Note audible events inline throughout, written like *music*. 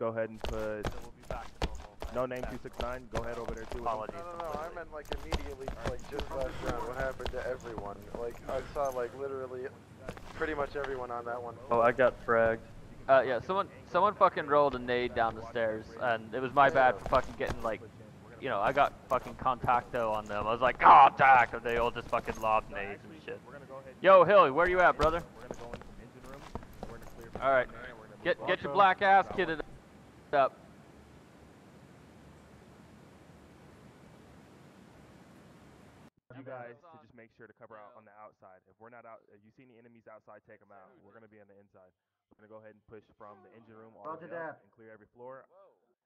go ahead and put Then we'll be back to normal. no name 269. Go ahead over there too. with. Apologies. No, no, no. I meant like immediately, like just last round. What happened to everyone? Like I saw like literally, pretty much everyone on that one. Oh, I got fragged. Uh, yeah, someone someone fucking rolled a nade down the stairs, and it was my bad for fucking getting like, you know, I got fucking contacto on them. I was like, oh, attack, and they all just fucking lobbed nades and shit. We're gonna go ahead. Yo, Hilly, where you at, brother? We're gonna go in from engine room. We're gonna clear. from All right, there, we're gonna get get your black ass kitted up. you guys to just make sure to cover out on the outside. If we're not out, if you see any enemies outside, take them out. We're gonna be on the inside. We're gonna go ahead and push from the engine room all the way up and clear every floor.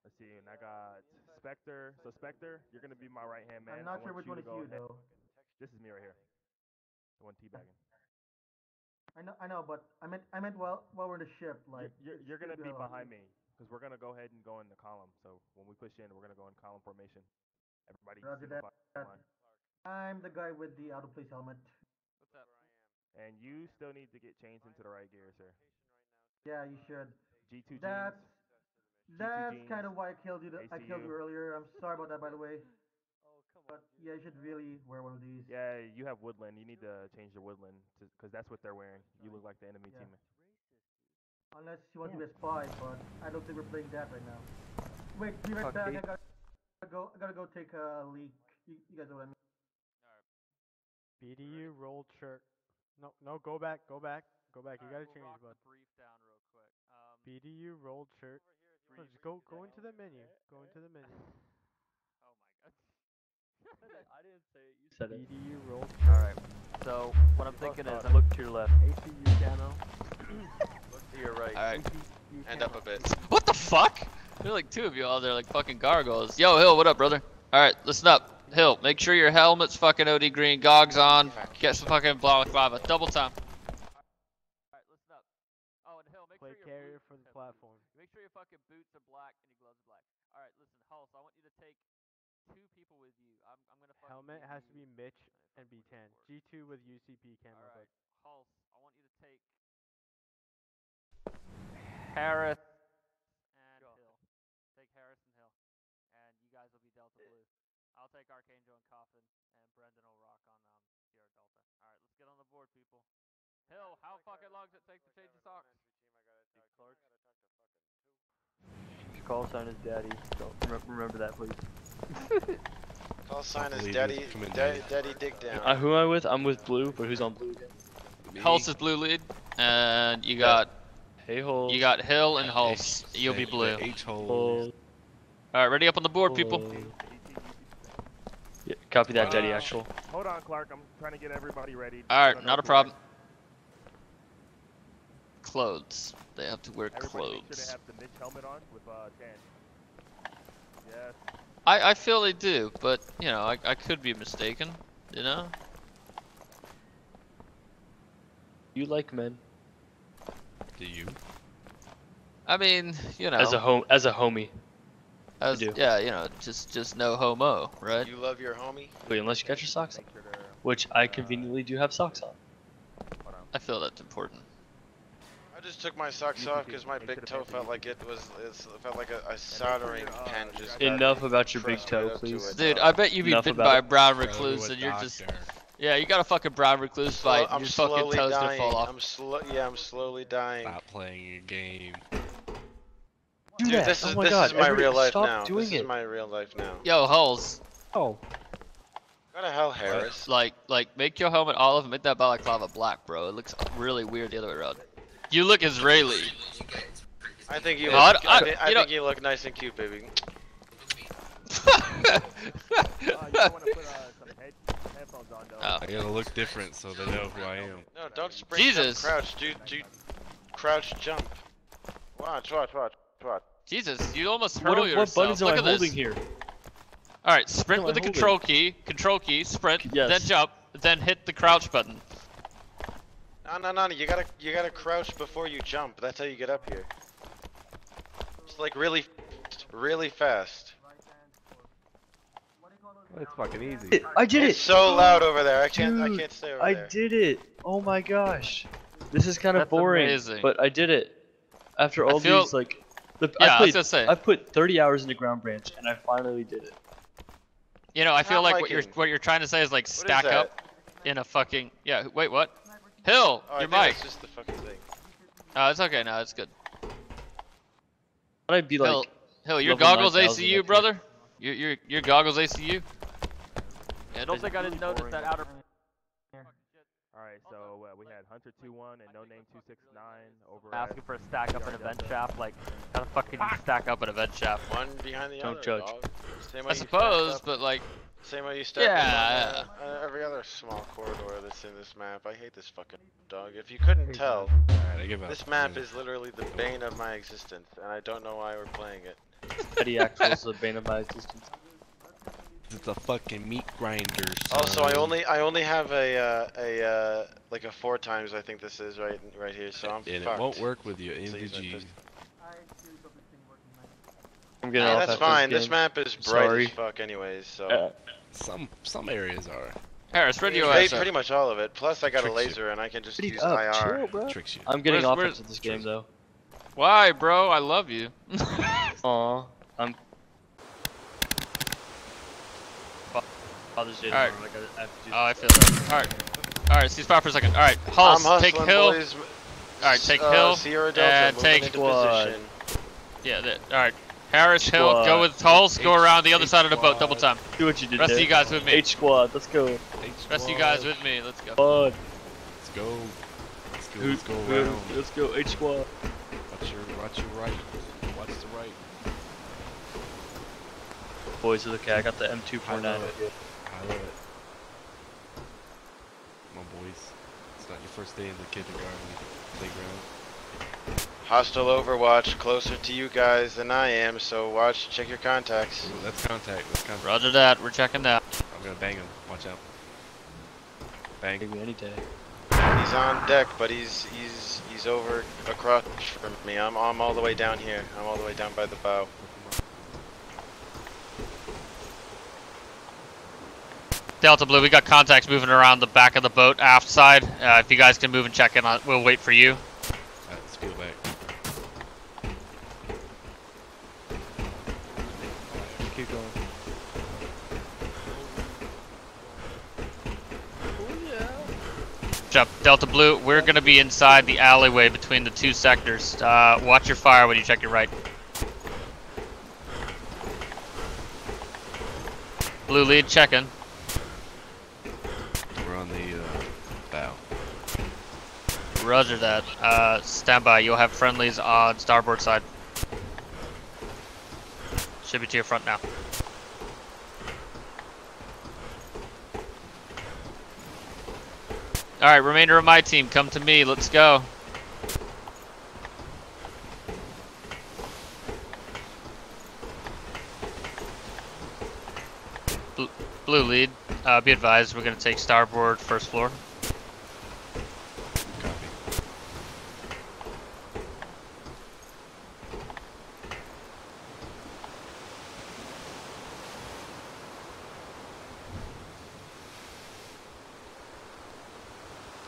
Let's see, and I got Spectre. So Spectre, you're gonna be my right hand man. I'm not sure want which one to is go you though. This is me right here. The one teabagging. I know, I know, but I meant, I meant while while we're in the ship, like. you're, it you're gonna be behind me because we're gonna go ahead and go in the column. So when we push in, we're gonna go in column formation. Everybody, Roger that. file. I'm the guy with the out of place helmet. What's up? And you still need to get changed into the right gear, sir. Yeah, you should. G2 That's jeans. that's jeans, kind of why I killed you. th- I killed you earlier. I'm sorry about that, by the way. Oh come But yeah, you should really wear one of these. Yeah, you have woodland. You need to change your woodland because that's what they're wearing. You look like the enemy Yeah. team. Unless you want to be a spy, but I don't think we're playing that right now. Wait, be right Fuck back. me. I gotta go. I gotta go take a leak. You, you guys know what I mean. BDU rolled shirt. No, no, go back, go back, go back. You gotta change, bud. brief down real quick. Um, BDU rolled shirt. No, just go, go into the menu. Go into the menu. oh my god. *laughs* I didn't say it. You said it. BDU rolled All right. So what I'm thinking is, I Look to your left. ACU camo. *clears throat* *clears throat* Look to your right. Alright, end up a bit. What the fuck? There's like two of you all there like fucking gargoyles. Yo, Hill, what up, brother? Alright, listen up. Hill, make sure your helmet's fucking OD green, gogs on, get some fucking balaclava. Double time. Alright, listen up. Oh, and Hill, make Play sure your carrier boots, for the platform. Make sure your fucking boots are black and your gloves are black. Alright, listen, Hulse, I want you to take two people with you. I'm, I'm gonna fucking Helmet has to be MICH and B10. G2 with UCP camera. Alright, but Hulse, I want you to take Harris and Hill. Take Harris and Hill. And you guys will be Delta Blue. I'll take Archangel and Coffin, and Brendan will rock on um, Sierra Delta. Alright, let's get on the board, people. Hill, how fucking long does it take to change the socks? Clark. Your call sign is daddy. Don't remember that, please. *laughs* Call sign is Daddy, Daddy. Daddy Dick Down. Uh, who am I with? I'm with blue, but who's on blue? Hulse is blue lead, and you got Hey, hole. you got Hill and Hulse. You'll be blue. H hole. hole. Alright, ready up on the board, people. Yeah, copy that, daddy. Uh, Actual. Hold on, Clark. I'm trying to get everybody ready. Alright, don't a problem. guys- Clothes. They have to wear Everybody make sure clothes. have the MICH helmet on with uh. Yes. I, I feel they do, but you know, I, I could be mistaken. You know? You like men Do you? I mean, you know, as a home as a homie. as- do. yeah, you know, just just no homo, right? You love your homie? Wait, unless you got your socks on, Make sure they're. which I conveniently do have socks on. I feel that's important. I just took my socks off because my big toe felt like it was, it felt like a, a soldering uh, pen just Enough about your big toe, right to please. Dude, I bet you'd be Enough bitten by a brown recluse a and you're just doctor. Yeah, you got a fucking brown recluse Slow- bite. I'm and your fucking slowly toes gonna dying. fall off. I'm slow. Yeah, I'm slowly dying. Stop playing your game. Do Dude, that. this oh is my this god. is my every- real life stop now. doing this it. is my real life now. Yo, Hulse, Oh. Go to hell, Harris. like like make your helmet olive and make that balaclava black, bro. It looks really weird the other way around. You look Israeli. I think you look. I- I, I- thi- I you think know- you look nice and cute, baby. *laughs* Uh, you might want to put uh, some head headphones on though. Oh. I gotta look different so they know who I am. No, don't sprint. Jesus. Jump, crouch, dude. Do crouch, jump. Watch, watch, watch, watch. Jesus, you almost What, hurl what yourself. buttons am Look I at holding this. here? All right, sprint am with I the holding? control key, control key, sprint, then jump, then hit the crouch button. No, no, no. You gotta, you gotta crouch before you jump. That's how you get up here. It's like really, really fast. It's fucking easy. *laughs* I did It's it. so loud over there. I can't, I can't stay over I there. did it. Oh my gosh. This is kind of That's boring, amazing. but I did it. After all feel- these like The, Yeah, I I was played, gonna say. I've put 30 hours into Ground Branch, and I finally did it. You know, I feel Not like what you're what you're trying to say is like stack that? up in a fucking yeah. Wait, what? Hill, Oh, I your mic. It's just the fucking thing. Oh, it's okay now. It's good. But I'd be like, Hill, Hill, your goggles ACU, brother. Your your your goggles ACU. I don't think I didn't notice that outer. All right, so uh, we had Hunter 2-1 and No Name 269 over. Asking for a stack up in a PR vent shaft, like How the fuck can you stack up an event shaft? One behind the other. Don't judge. Dog. Same way I suppose, but like, Same way you stack Yeah. up on, uh, every other small corridor that's in this map. I hate this fucking dog. If you couldn't tell, Alright, I give up. this map is literally the bane of my existence, and I don't know why we're playing it. Eddie Axel's the bane of my existence. It's a fucking meat grinder. Also, I only I only have a uh, a uh, like a four times I think this is right right here, so I'm And it won't work with you, So use my NVG. pistol. I seriously hope this thing working, man. I'm getting Yeah, that's fine. This, This map is bright Sorry. as fuck, anyways. So Uh, Some some areas are. Harris, ready your pretty, ass pretty much all of it. Plus, I got a Tricks you. laser, and I can just Pretty use up, IR. chill, bro. Tricks you. I'm getting Where's- off where's- after this game though. Why, bro? I love you. *laughs* Aw, I'm. Fa- Father's Day Alright. tomorrow, I, gotta, I have to do Oh, I feel that. All right, all right. Cease fire for a second. All right, I'm Hulse, hustling, take Hill. boys. Alright, take uh, Hill, Sierra Delta, and take position. Yeah, that, all right. Harris, Hill, go with Hulse. Go around the other H side of the boat, double time. Do what you did Rest of you guys with me. H squad, let's go. Rest of you guys with me. Let's go. Squad. Let's go. Let's go. Let's go around. Let's go H squad. Watch your watch your right. Watch the right. Boys, look, okay. I got the M249 I love right here. I love it. Come on, boys. It's not your first day in the kindergarten playground. Hostile Overwatch, closer to you guys than I am, so watch, check your contacts. Ooh, that's contact. That's contact. Roger that. We're checking that. I'm gonna bang him. Watch out. Bang. Maybe any day. He's on deck, but he's he's he's over across from me. I'm I'm all the way down here. I'm all the way down by the bow. Delta Blue, we got contacts moving around the back of the boat, aft side. Uh, if you guys can move and check in, on, we'll wait for you. Alright, let's peel back. Keep going. Oh, yeah. Jump, Delta Blue. We're gonna be inside the alleyway between the two sectors. Uh, watch your fire when you check your right. Blue lead checking. We're on the uh, bow. Roger that. Uh, stand by. You'll have friendlies on starboard side. Should be to your front now. Alright, remainder of my team, come to me. Let's go. Blue, lead. Uh, be advised, we're going to take starboard first floor. Copy.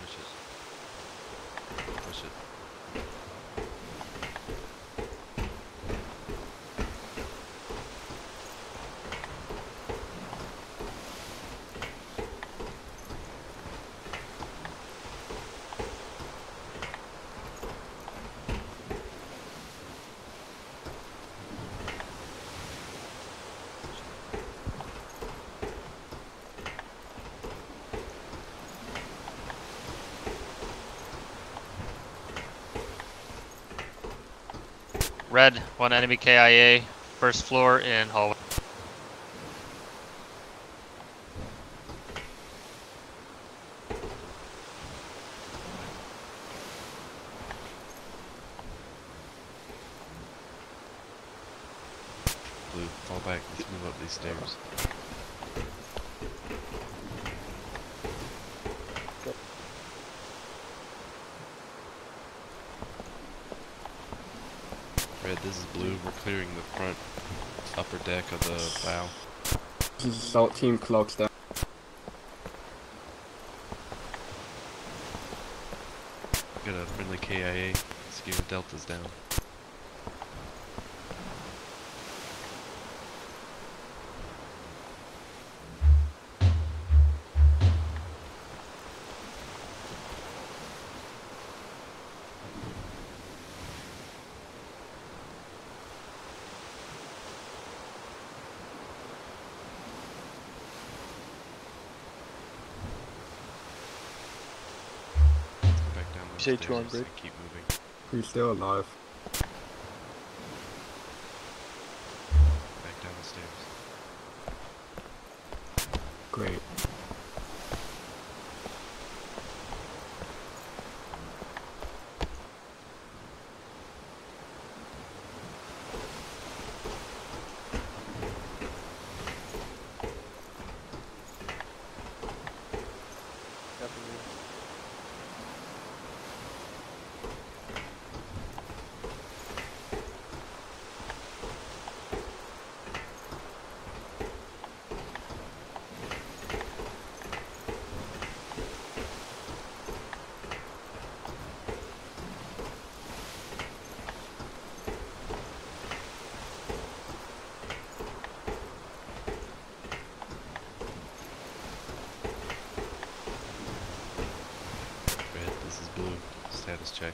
Push it. Push it. Red, one enemy KIA, first floor in hallway. Blue, fall back. Let's move up these stairs. This is blue. We're clearing the front upper deck of the bow. This is Assault Team Cloaks down. Got a friendly KIA. Let's Deltas down. Say two on stairs Keep moving. He's still alive. Back down the stairs. Great. Definitely. Red, this is blue. Status check.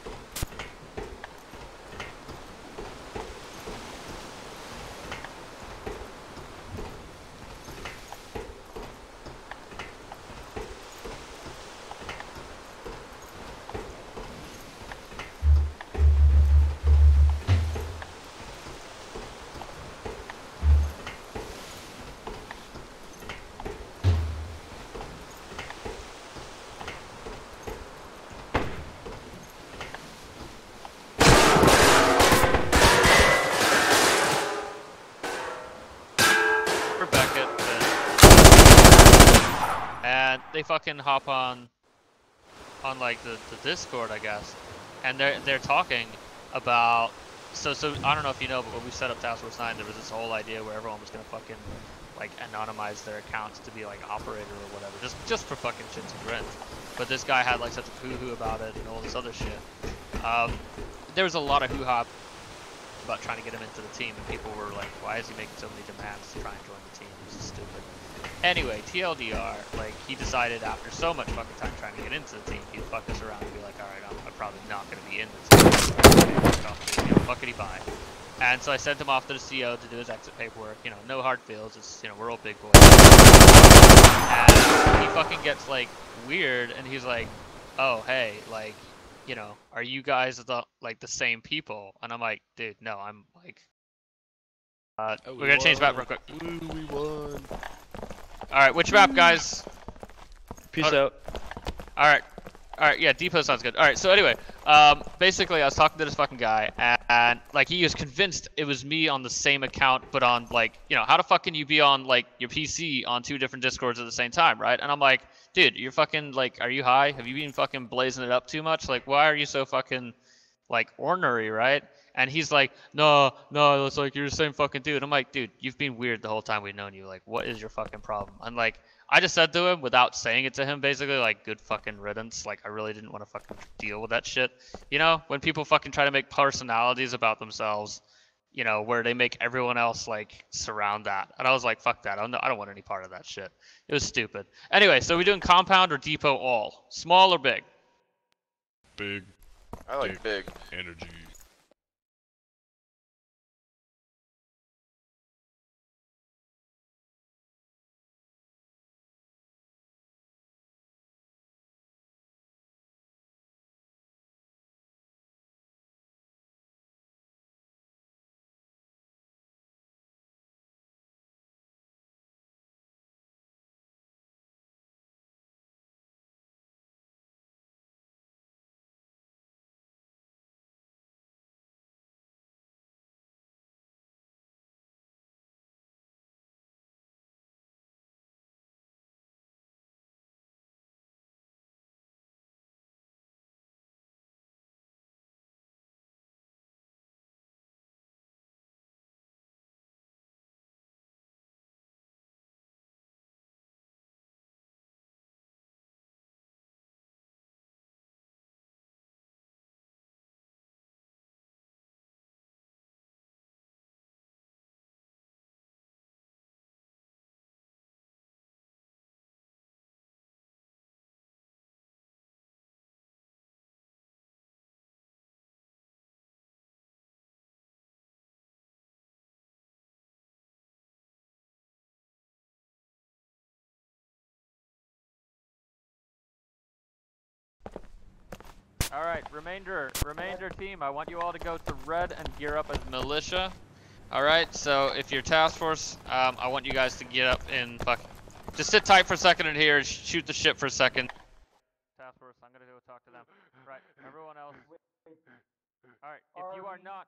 for Beckett, and, and they fucking hop on, on like the, the Discord, I guess, and they're they're talking about. So so I don't know if you know, but when we set up Task Force Nine, there was this whole idea where everyone was gonna fucking like anonymize their accounts to be like operator or whatever, just just for fucking shits and grins. But this guy had like such a hoo-hoo about it and all this other shit. Um, there was a lot of hoo-ha about trying to get him into the team, and people were like, "Why is he making so many demands to try and join the team? This is stupid." Anyway, TLDR, like he decided after so much fucking time trying to get into the team, he'd fuck us around and be like, "All right, I'm, I'm probably not gonna be in this team." you know, fuckity bye. And so I sent him off to the CO to do his exit paperwork. You know, no hard feels. It's you know we're all big boys. And he fucking gets like weird, and he's like, "Oh hey, like you know, are you guys the like the same people? And I'm like, dude, no, I'm like, uh, Oh, we're gonna change map real quick. Woo, we won. All right, which map, guys? Peace Hold- out. All right, all right, yeah, depot sounds good. All right, so anyway, um, basically, I was talking to this fucking guy, and, and like he was convinced it was me on the same account, but on like, you know, how the fuck can you be on like your PC on two different discords at the same time, right? And I'm like, dude, you're fucking like, are you high? Have you been fucking blazing it up too much? Like, why are you so fucking like ornery, right? And he's like, no, no, it's like you're the same fucking dude. I'm like, dude, you've been weird the whole time we've known you. Like, what is your fucking problem? And like, I just said to him without saying it to him, basically, like, good fucking riddance. Like, I really didn't want to fucking deal with that shit. You know, when people fucking try to make personalities about themselves, you know, where they make everyone else like surround that. And I was like, fuck that. I don't, I don't want any part of that shit. It was stupid. Anyway, so we doing compound or depot all? Small or big? Big I like big. energy. All right, remainder, remainder team. I want you all to go to red and gear up as Militia. All right. So if you're task force, um, I want you guys to get up and fuck. Just sit tight for a second in here and sh- shoot the ship for a second. task force. I'm gonna go talk to them. Right, everyone else. All right, if you are not,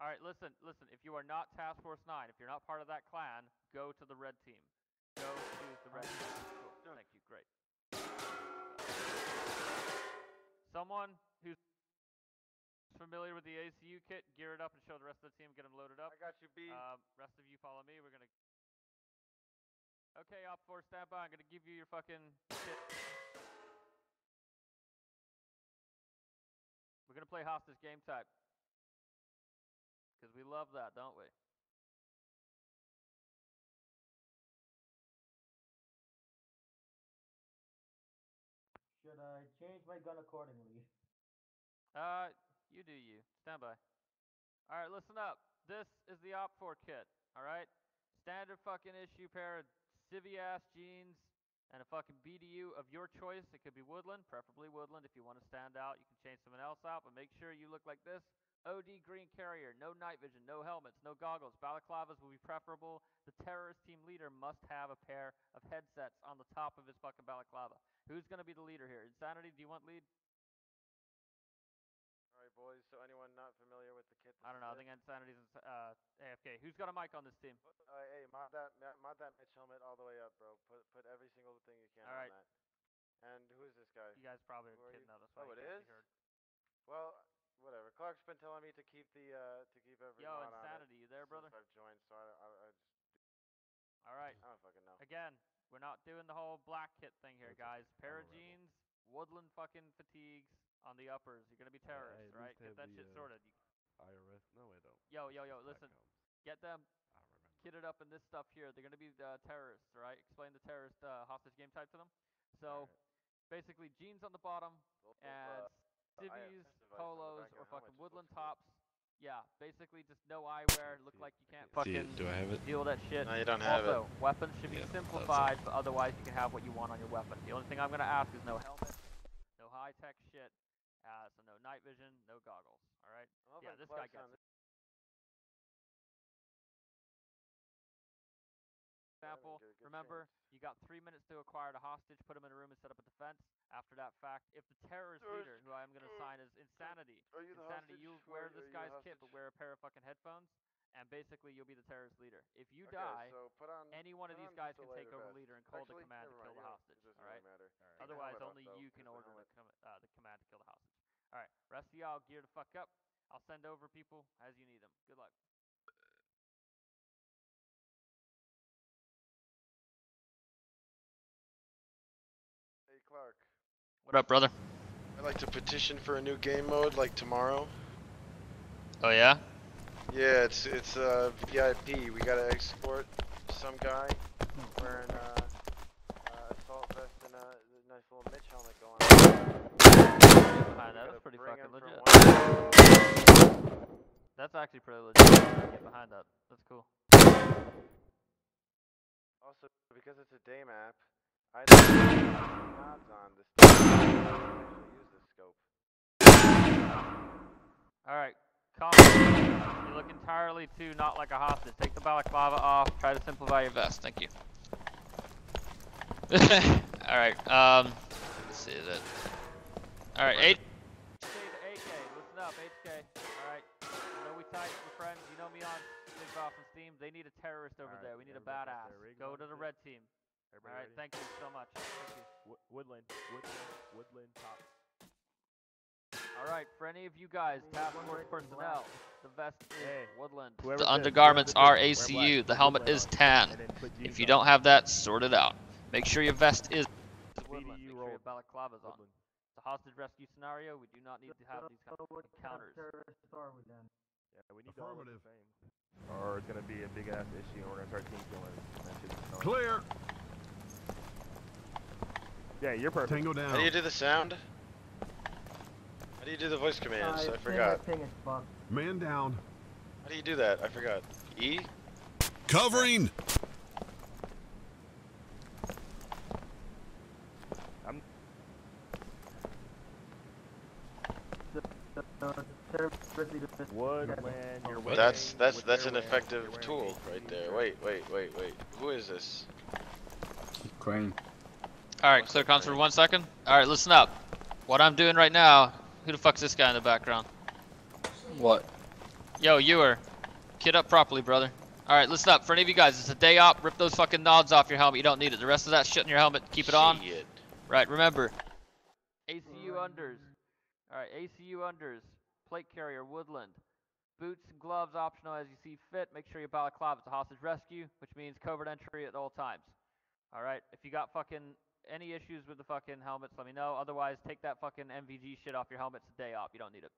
all right, listen, listen. If you are not task force nine, if you're not part of that clan, go to the red team. Go choose the red team. Cool. Thank you. Great. Someone who's familiar with the ACU kit, gear it up and show the rest of the team. Get them loaded up. I got you, B. Um, rest of you follow me. We're gonna. Okay, op four, stand by. I'm gonna give you your fucking shit. We're gonna play hostage game type. Cause we love that, don't we? My gun accordingly? Uh, you do you. Stand by. All right, listen up. This is the Op 4 kit. All right, standard fucking issue pair of civvy ass jeans and a fucking BDU of your choice. It could be Woodland, preferably Woodland. If you want to stand out, you can change someone else out, but make sure you look like this. OD green carrier, no night vision, no helmets, no goggles. Balaclavas will be preferable. The terrorist team leader must have a pair of headsets on the top of his fucking balaclava. Who's gonna be the leader here? Insanity, do you want lead? Alright, boys, so anyone not familiar with the kit? I don't know. I think Insanity's ins- uh, AFK. Who's got a mic on this team? Uh, hey, mod that, mod that MICH helmet all the way up, bro. Put put every single thing you can Alright. on that. And who is this guy? You guys probably are kidding. That's why Oh, it is? Well, whatever. Clark's been telling me to keep the uh to keep every Yo, on it Insanity, you there, brother? I've joined, so I, I, I just All right. I don't fucking know. Again, we're not doing the whole black kit thing here, guys. Pair of jeans, woodland fucking fatigues on the uppers. You're gonna be terrorists, right? Get that shit sorted. You, IRS? No, I don't. yo, yo, yo, listen. Get them kitted up in this stuff here. They're gonna be the terrorists, right? Explain the terrorist uh, hostage game type to them. So, basically, jeans on the bottom Both, and uh, civvies, IFS device on the polos, or fucking woodland tops. Yeah, basically just no eyewear. Look like you can't See fucking it? Do I have it? deal with that shit. No, you don't have it. also, weapons should be Yeah, simplified, but otherwise you can have what you want on your weapon. The only thing I'm gonna ask is no helmet, no high tech shit, uh, so no night vision, no goggles. All right. Well, Yeah, this guy gets it. Example. get a good Remember, you got three minutes to acquire the hostage, put him in a room, and set up a defense. After that fact, if the terrorist Terrorist. leader, who I am gonna assign as Insanity, Are you Insanity, you wear this you guy's kit, but wear a pair of fucking headphones, and basically you'll be the terrorist leader. If you okay, die, so put on, any one of these on guys can take over vest. leader and call Actually, the command to kill mind, the yeah, hostage. All right? All right. matter. Keep Otherwise, helmet only though, you 'cause can order the, com- uh, the command to kill the hostage. All right, rest of y'all gear the fuck up. I'll send over people as you need them. Good luck. What up, brother? I'd like to petition for a new game mode, like tomorrow. Oh yeah. Yeah, it's it's uh, VIP. We gotta escort some guy wearing uh, uh, assault vest and a nice little MICH helmet going. Get behind that. gotta That's pretty fucking legit. That's actually pretty legit. Get behind that. That's cool. Also, because it's a day map, I *laughs* don't have nods on this. Thing. I can actually use this scope. All right, Coffee. You look entirely too not like a hostage. Take the balaclava off. Try to simplify your vest. Thank you. *laughs* All right. Um. Let's see that. All right. Eight. HK to AK. Listen up, HK. All right. You know we tight, we're friends. You know me on Big Boss and Steam. They need a terrorist over Alright, there. We need a badass. their Go to the red team. All right. Thank you so much. Thank you. Wo- woodland, woodland, woodland top. All right. For any of you guys, task force personnel, the vest is Hey, Woodland. Whoever The undergarments are says wear black, ACU. The helmet is tan. and then put If you don't have that, sort it out. Make sure your vest is. Woodland. BDU Make sure your balaclava's on. Woodland. It's a hostage rescue scenario. We do not need to have these kind So of what encounters. we? Yeah, we need to all look the same. Or it's gonna be a big ass issue, and we're gonna start team killing. That shit's annoying. Clear. Yeah, you're perfect. Tango down. How do you do the sound? How do you do the voice commands? Uh, I forgot. that thing. Man down. How do you do that? I forgot. E? Covering. Grizzly to Wood, Yeah. land, your What? That's that's that's an effective wearing tool right there. Wait, wait, wait, wait. Who is this? Crane. All right, What's clear up, comms for one second. All right, listen up. What I'm doing right now. Who the fuck's this guy in the background? What? Yo, Ewer. Kid up properly, brother. All right, listen up. For any of you guys, it's a day op. Rip those fucking nods off your helmet. You don't need it. The rest of that shit in your helmet, keep it on. Right, remember. ACU unders. Alright, ACU unders. Plate carrier, woodland. Boots and gloves optional as you see fit. Make sure you balaclava. It's a hostage rescue, which means covert entry at all times. Alright, if you got fucking any issues with the fucking helmets, let me know. Otherwise, take that fucking NVG shit off your helmets It's a day off. You don't need it.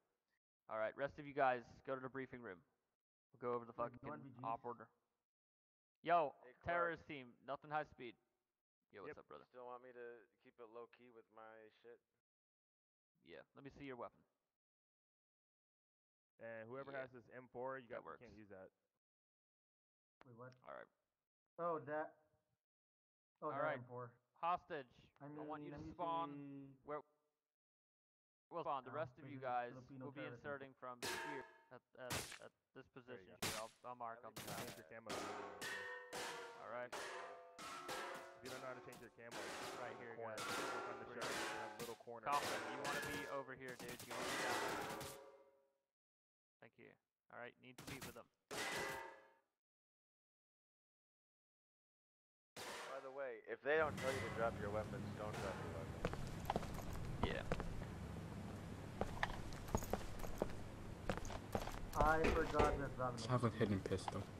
Alright, rest of you guys, go to the briefing room. We'll go over the fucking no op order. Yo, Hey, terrorist team, nothing high speed. Yo, what's Yep. up, brother? Still want me to keep it low key with my shit? Yeah, let me see your weapon. And whoever Yeah. has this M4, you That got you works. can't use that. Wait, what? Alright. Oh, that. Oh, that Alright. M4. Hostage. I mean, I want you to spawn see- where well spawn. The Oh, rest of you guys will be inserting from here at, at, at this position here. I'll, I'll mark on the map. Change your camo. Alright. If you don't know how to change your camo, it's Right here, corner. guys. Click on the Right shirt, here. you have a little corner. Coughlin, you want to be over here, dude. You want to be down here. Thank you. Alright, need to meet with them. If they don't tell you to drop your weapons, don't drop your weapons. Yeah. I forgot this Let's have a hidden pistol.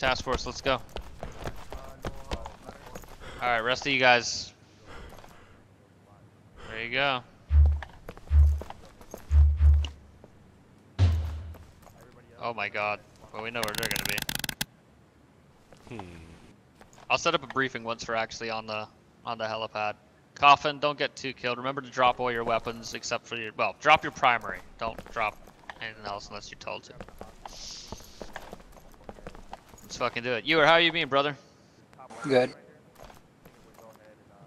Task force, let's go. Uh, no, uh, not anymore. All right, rest of you guys. There you go. Oh my god. Well, we know where they're gonna be. Hmm. I'll set up a briefing once we're actually on the on the helipad. Coffin, don't get too killed. Remember to drop all your weapons except for your well, drop your primary. Don't drop anything else unless you're told to. Let's fucking do it. You how are you being, brother? Good.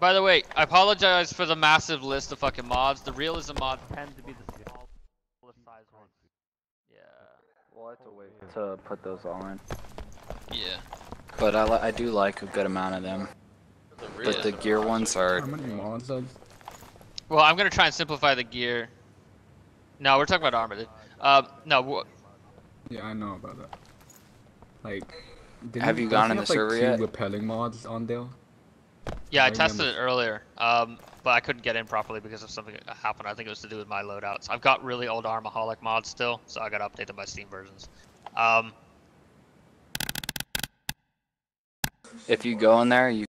By the way, I apologize for the massive list of fucking mods. The realism mods Tend to be the smallest size ones. Yeah. We'll have to wait to put those all in. Yeah. But I, li- I do like a good amount of them. The But the gear mod ones are How many mods are Well, I'm gonna try and simplify the gear. No, we're talking about armor, dude. Um, no, wha- Yeah, I know about that. Like, didn't Have you doesn't gone in have, the like, server two yet? repelling mods on there? yeah, I I tested it earlier, um, but I couldn't get in properly because of something that happened. I think it was to do with my loadouts. I've got really old Armaholic mods still, so I gotta update them by Steam versions. Um, if you go in there, you.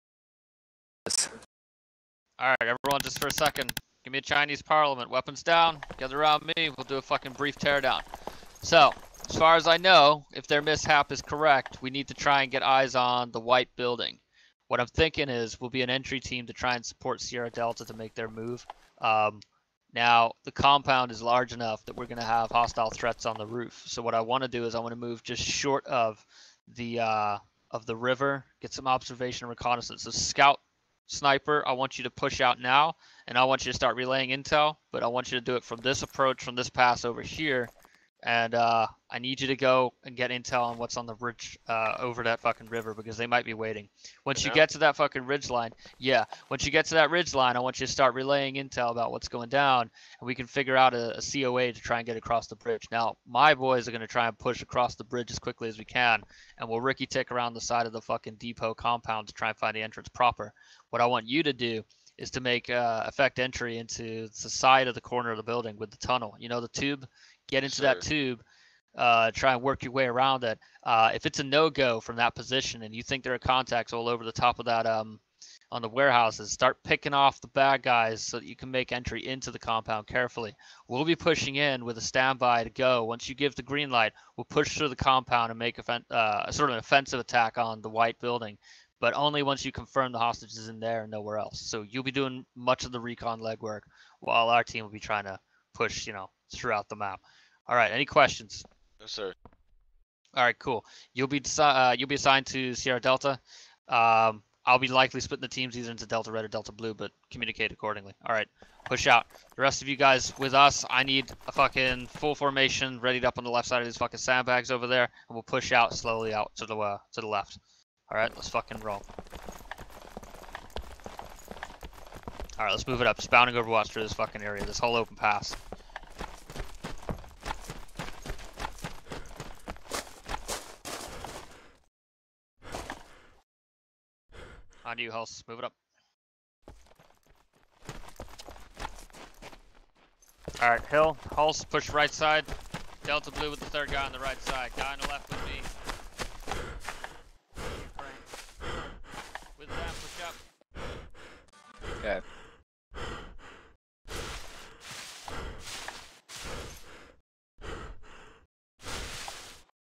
all right, everyone, just for a second, give me a Chinese Parliament. Weapons down. Gather around me. We'll do a fucking brief teardown. So, as far as I know, if their mishap is correct, we need to try and get eyes on the white building. What I'm thinking is we'll be an entry team to try and support Sierra Delta to make their move. Um, now, the compound is large enough that we're going to have hostile threats on the roof. So what I want to do is I want to move just short of the uh, of the river, get some observation and reconnaissance. So scout, sniper, I want you to push out now, and I want you to start relaying intel. But I want you to do it from this approach, from this pass over here, and uh, I need you to go and get intel on what's on the ridge uh, over that fucking river because they might be waiting. Once you get to that fucking ridge line, yeah, once you get to that ridge line, I want you to start relaying intel about what's going down, and we can figure out a, a COA to try and get across the bridge. Now, my boys are going to try and push across the bridge as quickly as we can, and we'll Ricky tick around the side of the fucking depot compound to try and find the entrance proper. What I want you to do is to make uh, effect entry into the side of the corner of the building with the tunnel. You know, the tube. Get into that tube. Uh, try and work your way around it. Uh, if it's a no-go from that position, and you think there are contacts all over the top of that um, on the warehouses. Start picking off the bad guys so that you can make entry into the compound carefully. We'll be pushing in with a standby to go. Once you give the green light, we'll push through the compound and make a uh, sort of an offensive attack on the white building, but only once you confirm the hostages in there and nowhere else. So you'll be doing much of the recon legwork while our team will be trying to push, you know, throughout the map. All right, any questions? No, sir. All right, cool. You'll be uh, you'll be assigned to Sierra Delta. Um, I'll be likely splitting the teams either into Delta Red or Delta Blue, but communicate accordingly. All right, push out. The rest of you guys with us, I need a fucking full formation readied up on the left side of these fucking sandbags over there, and we'll push out slowly out to the uh, to the left. All right, let's fucking roll. All right, let's move it up. Spouting Overwatch through this fucking area, this whole open pass. On to you, Hulse. Move it up. Alright, Hill, Hulse, push right side. Delta Blue with the third guy on the right side. Guy on the left with me. With that, push up. Okay.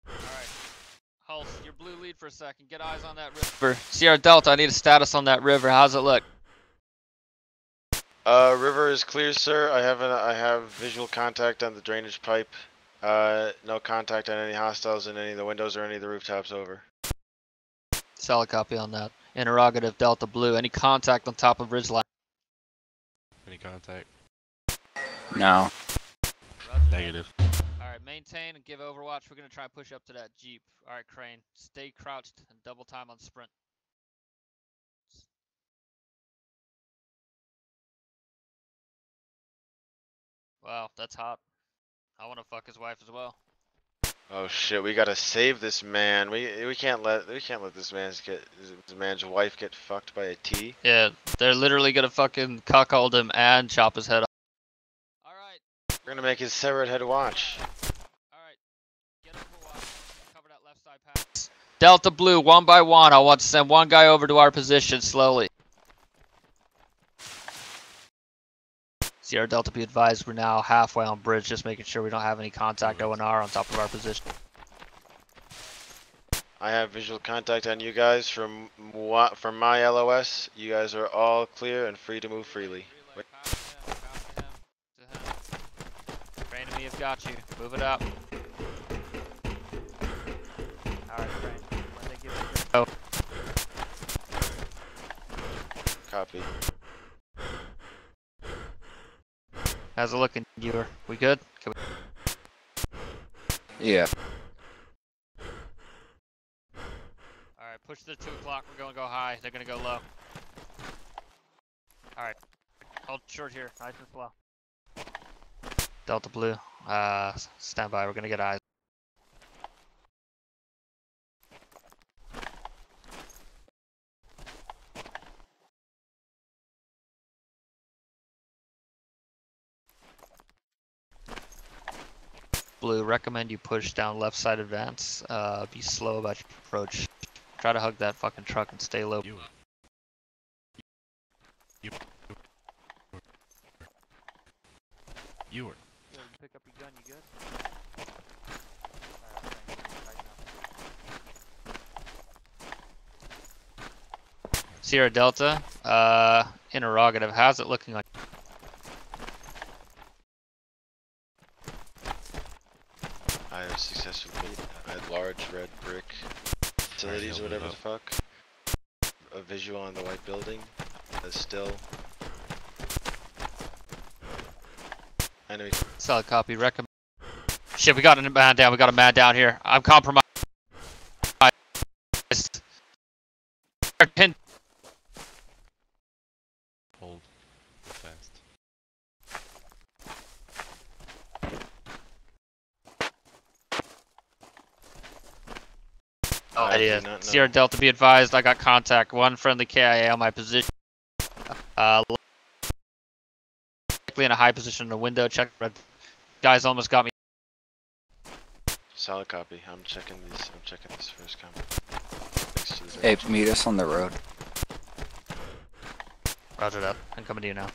Alright. Hulse, your blue lead for a second. Get eyes on that river. Sierra Delta, I need a status on that river. How's it look? Uh, river is clear, sir. I have an, I have visual contact on the drainage pipe. Uh, no contact on any hostiles in any of the windows or any of the rooftops. Over. Solid copy on that. Interrogative Delta Blue. Any contact on top of Ridgeline? Any contact? No. Negative. Alright, maintain and give Overwatch. We're gonna try and push up to that Jeep. Alright, Crane. Stay crouched and double time on sprint. Wow, that's hot. I wanna fuck his wife as well. Oh shit, we gotta save this man. We we can't let we can't let this man's get this man's wife get fucked by a T. Yeah, they're literally gonna fucking cuckold him and chop his head off. Alright, We're gonna make his severed head watch. alright. Get Overwatch. Cover that left side pass. Delta Blue, one by one. I want to send one guy over to our position slowly. Sierra Delta, be advised, we're now halfway on bridge, just making sure we don't have any contact mm-hmm. ONR on top of our position. I have visual contact on you guys from from my LOS. You guys are all clear and free to move freely. Wait. Crane and me have got you. Move it up. Alright, Crane. When they give you Oh, Copy. how's it looking, viewer? We good? Can we... Yeah. Alright, push to the 2 o'clock. We're gonna go high. They're gonna go low. Alright. Hold short here. nice and slow. Delta Blue. Uh, stand by. We're gonna get eyes. Blue, recommend you push down left side advance. Uh, be slow about your approach. Try to hug that fucking truck and stay low. You. You. You were. Pick up your gun, you good? Sierra Delta, uh, interrogative. How's it looking like? I have successfully at large red brick facilities or Alright, whatever the I'll fuck. Visual on the white building. A still. Enemy. Solid copy. Recommend. Shit, we got a man down. We got a man down here. I'm compromised. Pin. Hold. Fast. Oh, I do idiot. not Sierra know. Delta, be advised. I got contact. One friendly KIA on my position. Uh, likely in a high position in a window. Check red. Guys almost got me. Solid copy. I'm checking these. I'm checking this first comment. Next to the Hey, meet us on the road. Roger that. I'm coming to you now.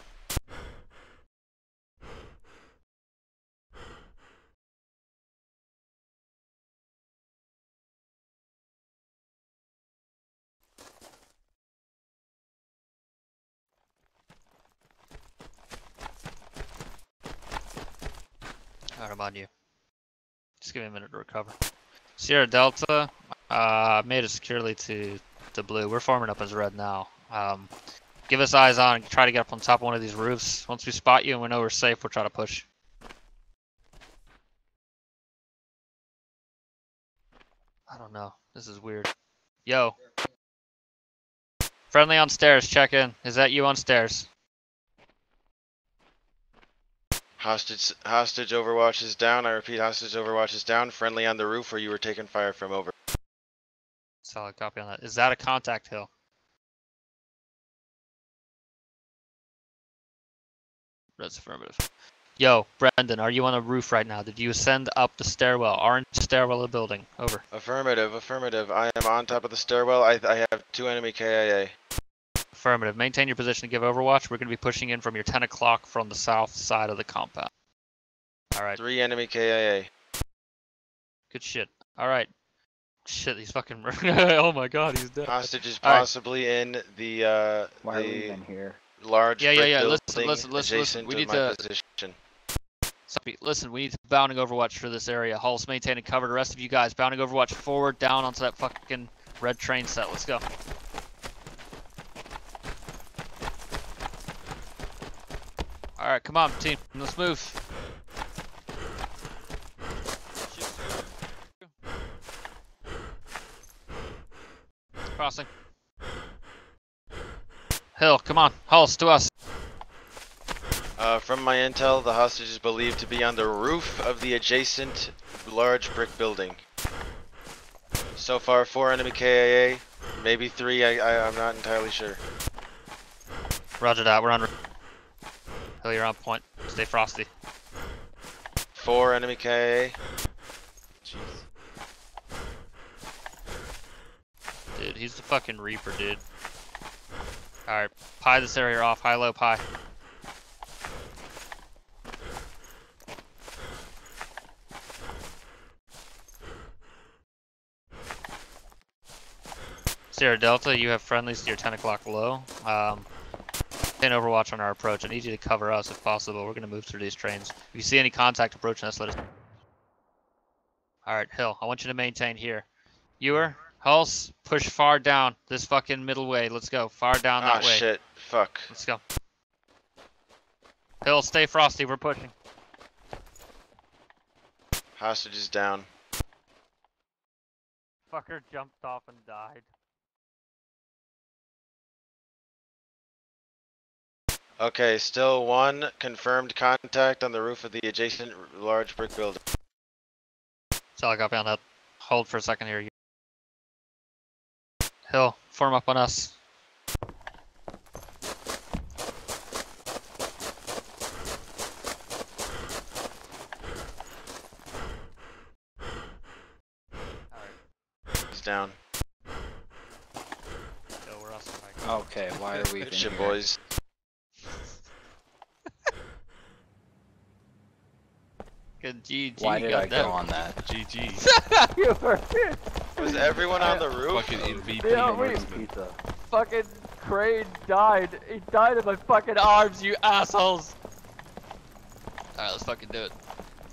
Alright, I'm on you. Give me a minute to recover. Sierra Delta, uh, made it securely to, to blue. We're forming up as red now. Um, give us eyes on try to get up on top of one of these roofs. Once we spot you and we know we're safe, we'll try to push. I don't know. This is weird. Yo. Friendly on stairs, check in. Is that you on stairs? Hostage, hostage Overwatch is down. I repeat, hostage Overwatch is down. Friendly on the roof where you were taking fire from over. Solid copy on that. Is that a contact hill? That's affirmative. Yo, Brendan, are you on a roof right now? Did you ascend up the stairwell? Orange stairwell of the building. Over. Affirmative, affirmative. I am on top of the stairwell. I, I have two enemy KIA. Affirmative. Maintain your position to give overwatch. We're going to be pushing in from your 10 o'clock from the south side of the compound. Alright, Three enemy KIA. good shit. Alright. Shit, he's fucking. *laughs* oh my god, he's dead. Hostage is Alright. possibly in the uh Why are we the even here? large Yeah, yeah, brick yeah, listen, building listen, listen, listen, adjacent we to need my to- position. Sorry, listen, we need to bounding overwatch for this area. Hull's maintaining cover. The rest of you guys, bounding overwatch forward, down onto that fucking red train set. Let's go. Alright, come on, team. Let's move. Crossing. Hill, come on. Hulls, to us. Uh, from my intel, the hostage is believed to be on the roof of the adjacent large brick building. So far, four enemy KIA, maybe three. I, I I'm not entirely sure. Roger that, we're on. Hill, you're on point. Stay frosty. Four enemy KIA. Dude, he's the fucking Reaper, dude. Alright, pie this area off. High, low, pie. Sierra Delta, you have friendlies to your 10 o'clock low. Um, in Overwatch on our approach. I need you to cover us if possible. We're gonna move through these trains. If you see any contact approaching us, let us. Alright, Hill, I want you to maintain here. Ewer, Hulse, push far down this fucking middle way. Let's go. Far down Ah that way. shit. Fuck. Let's go. Hill, stay frosty. We're pushing. Hostage is down. Fucker jumped off and died. Okay, still one confirmed contact on the roof of the adjacent large brick building. Solid copy on that. Hold for a second here. Hill, form up on us. He's down. Hill. Okay, why are we even Good here? boys. Good GG. Why did I goddamn. go on that? *laughs* GG. *laughs* you were Was everyone on the roof? Fucking MVP Yeah, wait. marksman. fucking Crane died. He died in my fucking arms, you assholes. Alright, let's fucking do it.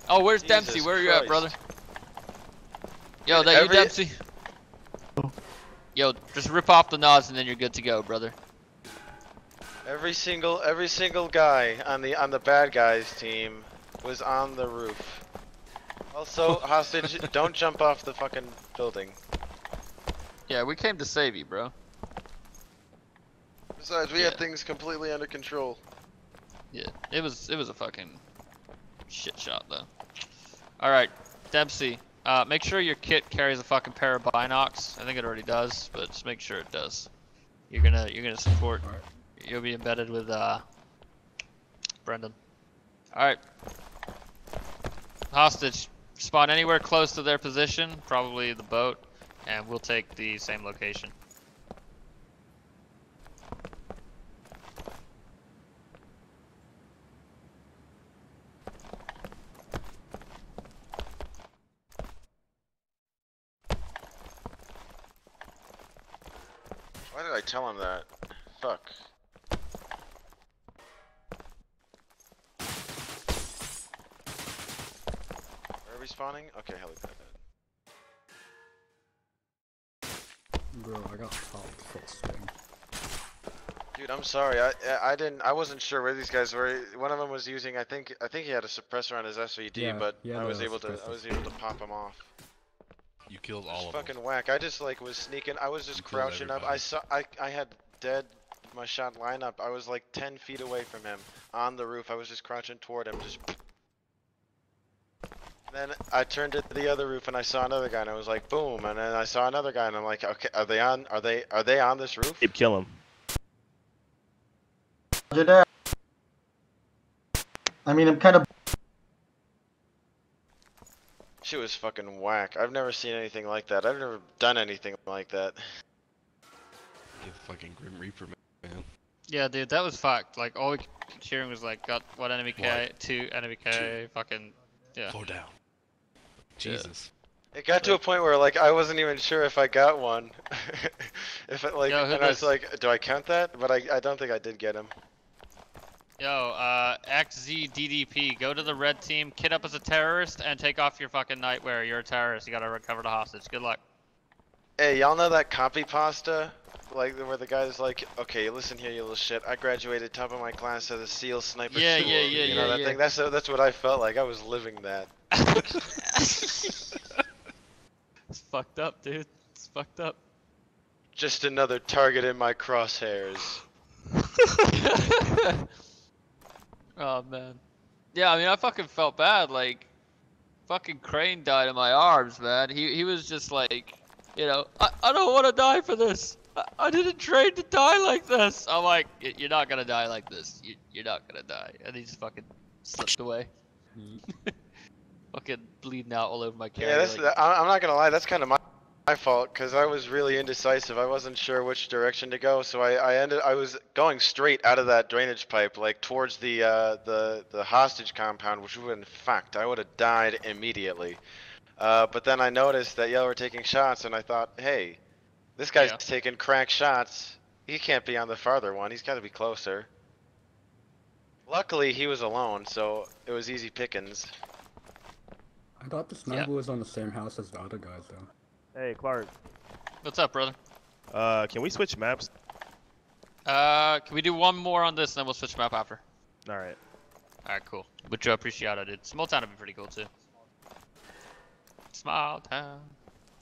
Oh, where's Jesus Dempsey? Where are you at, brother? Yo, Dude, that every- you, Dempsey? Yo, just rip off the nods and then you're good to go, brother. Every single every single guy on the on the bad guys team was on the roof. Also, *laughs* hostage, don't jump off the fucking building. Yeah, we came to save you, bro. Besides, we Yeah. had things completely under control. Yeah, it was it was a fucking shit shot though. All right, Dempsey, uh, make sure your kit carries a fucking pair of binocs. I think it already does, but just make sure it does. You're gonna you're gonna support. You'll be embedded with uh, Brendan. All right hostage spawn anywhere close to their position, probably the boat, and we'll take the same location. Why did I tell him that? Fuck. Where are we spawning? Okay, helipad. Bro, I got popped full swing. Dude, I'm sorry. I I didn't. I wasn't sure where these guys were. One of them was using. I think. I think he had a suppressor on his SVD, Yeah, but he had I was a able to. I was able to pop him off. You killed It's all of them. fucking whack. I just like was sneaking. I was just You crouching up. I saw. I I had dead my shot lineup. I was like 10 feet away from him on the roof. I was just crouching toward him. Just. Then I turned to the other roof and I saw another guy and I was like, boom! And then I saw another guy and I'm like, okay, are they on? Are they? Are they on this roof? Keep kill him. I mean, I'm kind of. She was fucking whack. I've never seen anything like that. I've never done anything like that. Get the fucking Grim Reaper, man. Yeah, dude, that was fucked. Like all we kept hearing was like, got one enemy K, two enemy K, fucking yeah. Slow down. Yeah. Jesus. It got to a point where like I wasn't even sure if I got one. *laughs* if it like, Yo, who and I was does- like, do I count that? But I I don't think I did get him. Yo, uh, XZDDP, go to the red team, kit up as a terrorist, and take off your fucking nightwear. You're a terrorist. You gotta recover the hostage. Good luck. Hey, y'all know that copy pasta? Like where the guy's like, okay, listen here, you little shit. I graduated top of my class as a SEAL sniper. Yeah, school." yeah, yeah, You know yeah, that yeah. thing? That's that's what I felt like. I was living that. *laughs* *laughs* *laughs* It's fucked up, dude. It's fucked up. Just another target in my crosshairs. *laughs* oh man. Yeah, I mean, I fucking felt bad. Like, fucking Crane died in my arms, man. He he was just like, you know, I, I don't want to die for this. I, I didn't train to die like this. I'm like, "Y- you're not gonna die like this. You, you're not gonna die. And he just fucking slipped away. Mm-hmm. *laughs* fucking bleeding out all over my carrier. Yeah, that's. like- I'm not gonna lie. That's kind of my my fault because I was really indecisive. I wasn't sure which direction to go, so I I ended. I was going straight out of that drainage pipe, like towards the uh, the the hostage compound, which would have been fucked. I would have died immediately. Uh, but then I noticed that y'all were taking shots, and I thought, hey, this guy's Yeah. taking crack shots. He can't be on the farther one. He's got to be closer. Luckily, he was alone, so it was easy pickings. I thought the sniper was on the same house as the other guys though. Hey, Clark. What's up, brother? Uh, can we switch maps? Uh, can we do one more on this, and then we'll switch map after? All right. All right, cool. Which I appreciate appreciado, dude. Small town would be pretty cool too. Small town.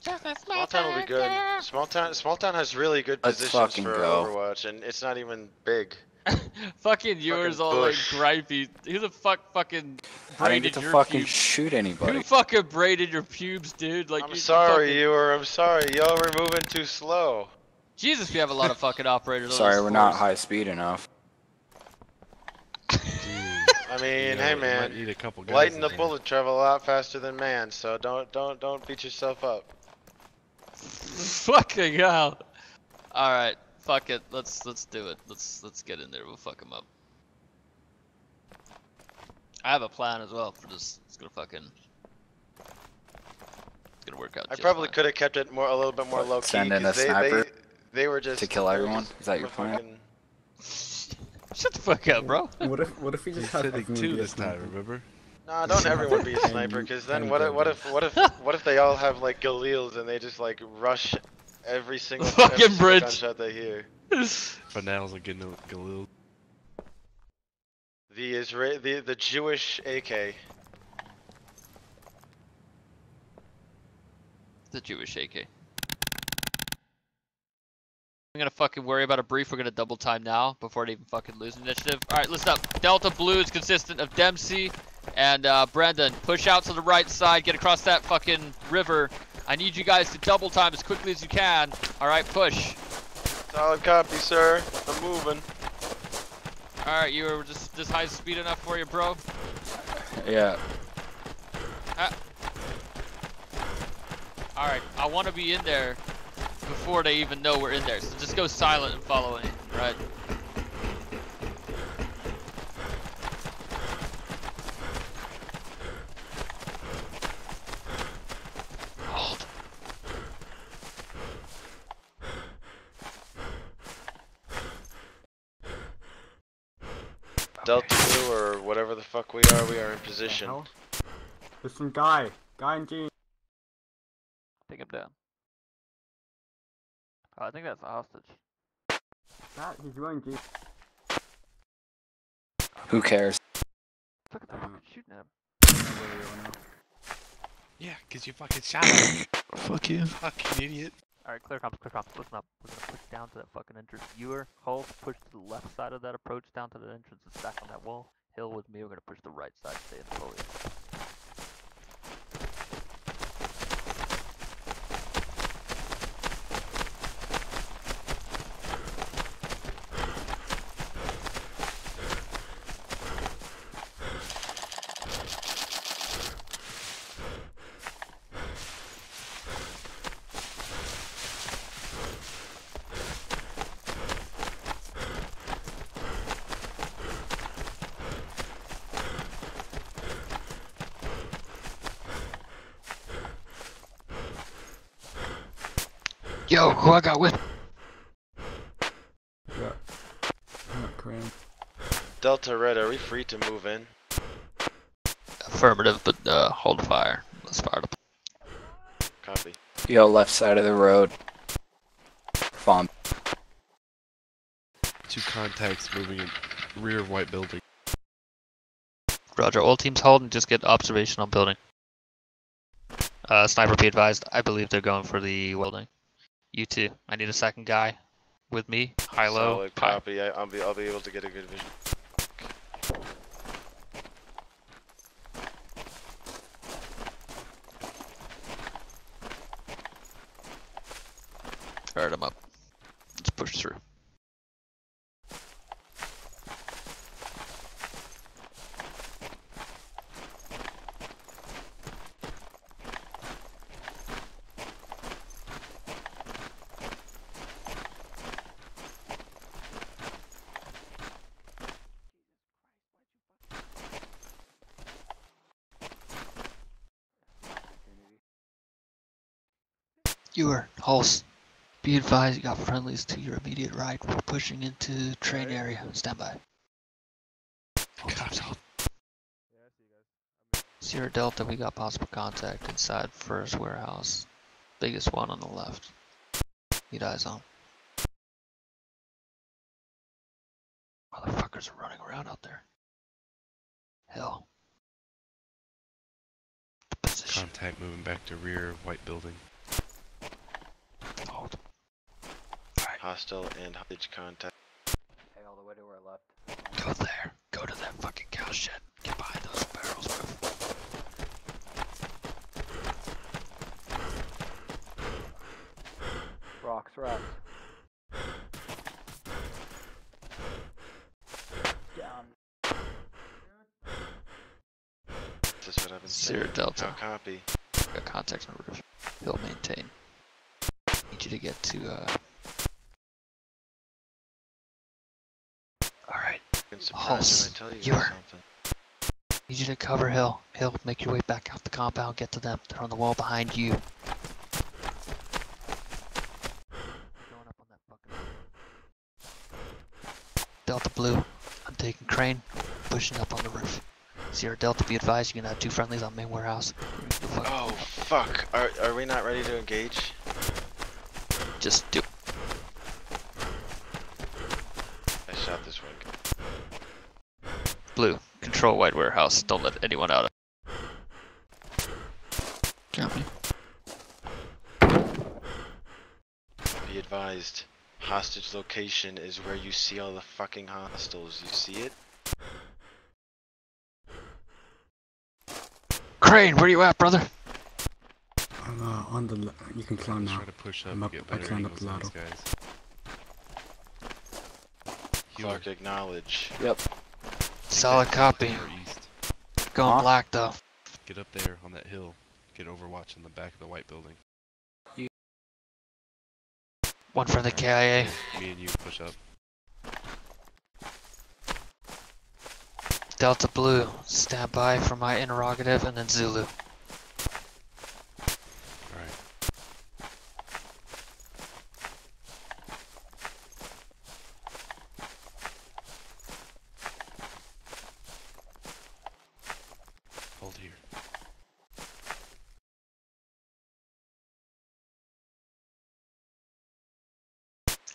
Just a Small town will be good. Small town, small town has really good Let's positions for go. Overwatch, and it's not even big. *laughs* Fucking yours Fucking all bush. like gripey. Who the fuck fucking braided I didn't braided get to your fucking pubes? shoot anybody. Who anybody. fucking braided your pubes, dude? Like I'm you- you sorry, fucking- you or I'm sorry, y'all were moving too slow. Jesus, we have a lot of fucking operators. Sorry, we're not high speed enough. *laughs* I mean, Yeah, hey man, might need a couple guys light the there. bullet travel a lot faster than man, so don't don't don't beat yourself up. *laughs* fucking hell. All right, fuck it. Let's let's do it. Let's let's get in there. We'll fuck him up. I have a plan as well for this. It's gonna fucking. It's gonna work out. I probably could have kept it more a little bit more What, low key. send in 'cause a they, sniper they, they were just to kill everyone? Is that your plan? fucking- *laughs* Shut the fuck up, bro. What if what if we He's just had sitting everyone two this time, remember? Nah, don't *laughs* everyone be a sniper, because then what if, what if what if what if they all have like Galils and they just like rush every *laughs* single, every Fucking single bridge. gunshot they hear. *laughs* Finals are getting a Galil. The Israel, the the Jewish AK. The Jewish AK. I'm gonna fucking worry about a brief. We're gonna double time now before it even fucking lose initiative. All right, listen up. Delta Blue is consistent of Dempsey and uh, Brendan. Push out to the right side. Get across that fucking river. I need you guys to double time as quickly as you can. All right, push. Solid copy, sir. I'm moving. All right, you were just this high speed enough for you, bro? Yeah. Uh, all right, I want to be in there before they even know we're in there. So just go silent and follow me, right? Hold. Delta Blue or whatever the fuck we are, we are in position. hell? There's some guy. Guy in jeans. Take him down. Oh, I think that's a hostage. That he's wearing jeans. Who cares? Look at that fucking shooting at him. Yeah, cause you fucking shot him. Fuck you. fucking idiot. Alright, clear comps, clear comms, listen up. We're gonna push down to that fucking entrance. You are Hull, push to the left side of that approach down to the entrance and stack on that wall. Hill with me, we're gonna push the right side, stay in the foliage. Yo, who I got with? Yeah. Not. Delta Red, are we free to move in? Affirmative, but uh, hold fire. Let's fire the. Copy. Yo, left side of the road. Farm. Two contacts moving in rear of white building. Roger, all teams hold and just get observation on building. Uh, sniper be advised, I believe they're going for the welding. You too. I need a second guy with me. High low. Solid high. copy. I, I'll be I'll be able to get a good vision. Alright, I'm up. Let's push through. You are Hulse. Be advised, you got friendlies to your immediate right. We're pushing into train area. Stand by. Hold time's hold. Yeah, I you guys. Sierra Delta, we got possible contact inside first warehouse. Biggest one on the left. Need eyes on. Motherfuckers are running around out there. Hell. Position. Contact moving back to rear white building. Hostile and hostage contact. Hey, all the way to our left. Go there. Go to that fucking cow shed. Get behind those barrels, move. Rocks, rocks. Down. This is what I've been Sierra saying. Delta. How copy? Got contacts on the roof. He'll maintain. Need you to get to, uh... Hulse, when I tell you something. Need you to cover Hill. Hill, make your way back out the compound. Get to them. They're on the wall behind you. Going up on that fucking Delta Blue. I'm taking Crane. Pushing up on the roof. Sierra Delta, be advised, you're gonna have two friendlies on main warehouse. Fuck- Oh fuck! Are are we not ready to engage? Just do I shot this one. Blue. Control white warehouse. Don't let anyone out. Got me. Be advised. Hostage location is where you see all the fucking hostiles. You see it? Crane, where you at, brother? I'm uh, on the. You can climb now. try to push up I'm up- get I climbed up the ladder. guys. Healer, Fuck, acknowledge. Solid copy. or east. Going Huh? black though. Get up there on that hill. Get overwatch in the back of the white building. You. One from the KIA. Me and you push up. Delta Blue. Stand by for my interrogative and then Zulu. Alright.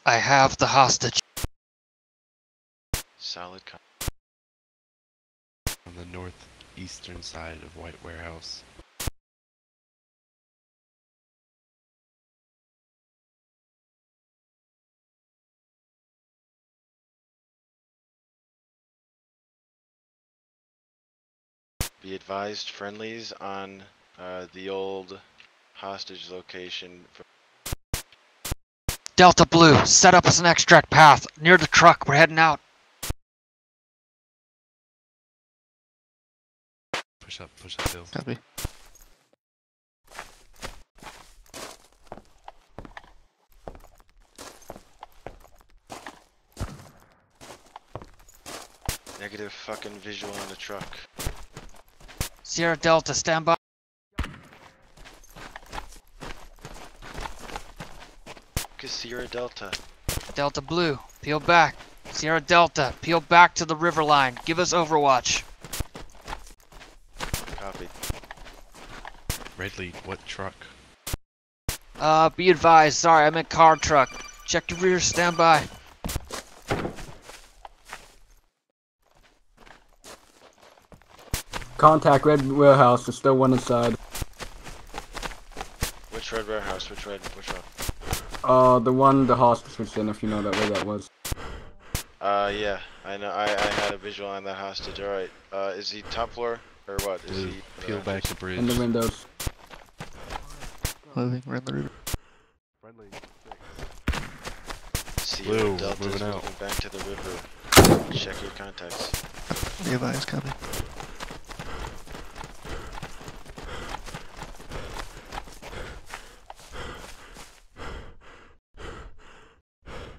I have the hostage. Solid. Con- On the northeastern side of White Warehouse. Be advised, friendlies on uh, the old hostage location. For Delta Blue, set up as an extract path near the truck. We're heading out. Push up, push up hill. Copy. negative fucking visual on the truck. Sierra Delta, stand by. Sierra Delta. Delta Blue, peel back. Sierra Delta, peel back to the river line. Give us overwatch. Copy. Red lead, what truck? Uh, be advised. Sorry, I meant car truck. Check your rear, stand by. Contact Red Warehouse. There's still one inside. Which red warehouse? Which red? Which one? Uh, the one the hostage was in. If you know that where that was. Uh, yeah, I know. I, I had a visual on that hostage. All right. Uh, is he top floor or what? Is Blue, he? peel uh, back the bridge. In the windows. Moving around the river. Friendly. Sierra Blue, Delta's moving moving out. back to the river. Check your contacts. Revise, copy.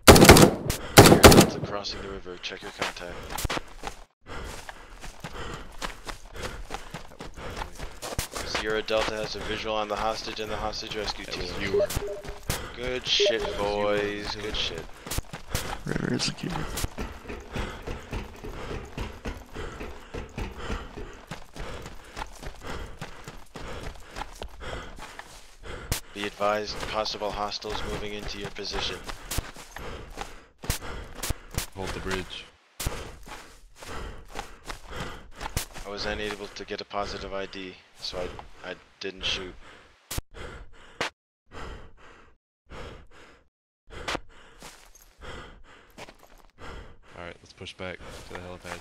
Sierra Delta crossing the river. Check your contact. Sierra Delta has a visual on the hostage and the hostage rescue That team. was you. Good shit, boys. Good shit. River is secure. Be advised, possible hostiles moving into your position. Hold the bridge. I was unable to get a positive ID, so I I didn't shoot. Alright, let's push back to the helipad.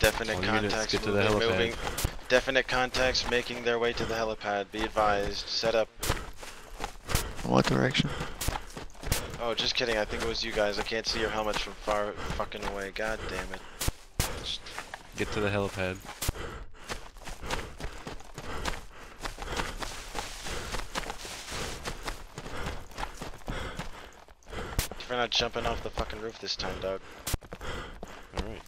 Definite All contacts get to the moving, helipad. moving. Definite contacts making their way to the helipad. Be advised. Set up. In what direction? Oh, just kidding. I think it was you guys. I can't see your helmets from far fucking away. God damn it. Just Get to the helipad. We're not jumping off the fucking roof this time, dog. Alright.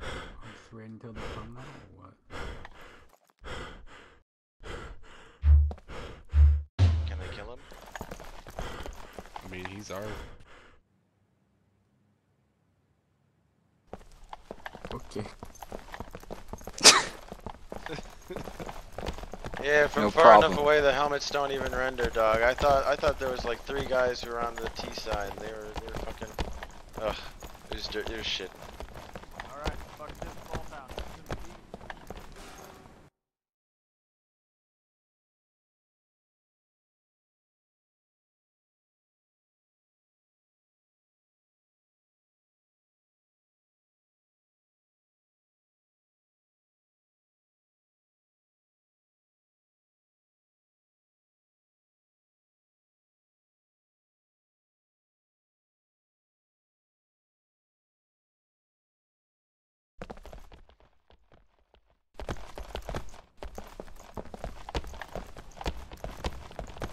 Just wait until they come out or what? Can I kill him? I mean, he's our. Okay. Yeah, from No far enough problem. Away, the helmets don't even render, dog. I thought I thought there was like three guys who were on the T side. They were they were fucking. Ugh, it was. It was shit. Alright, fuck this, fall down.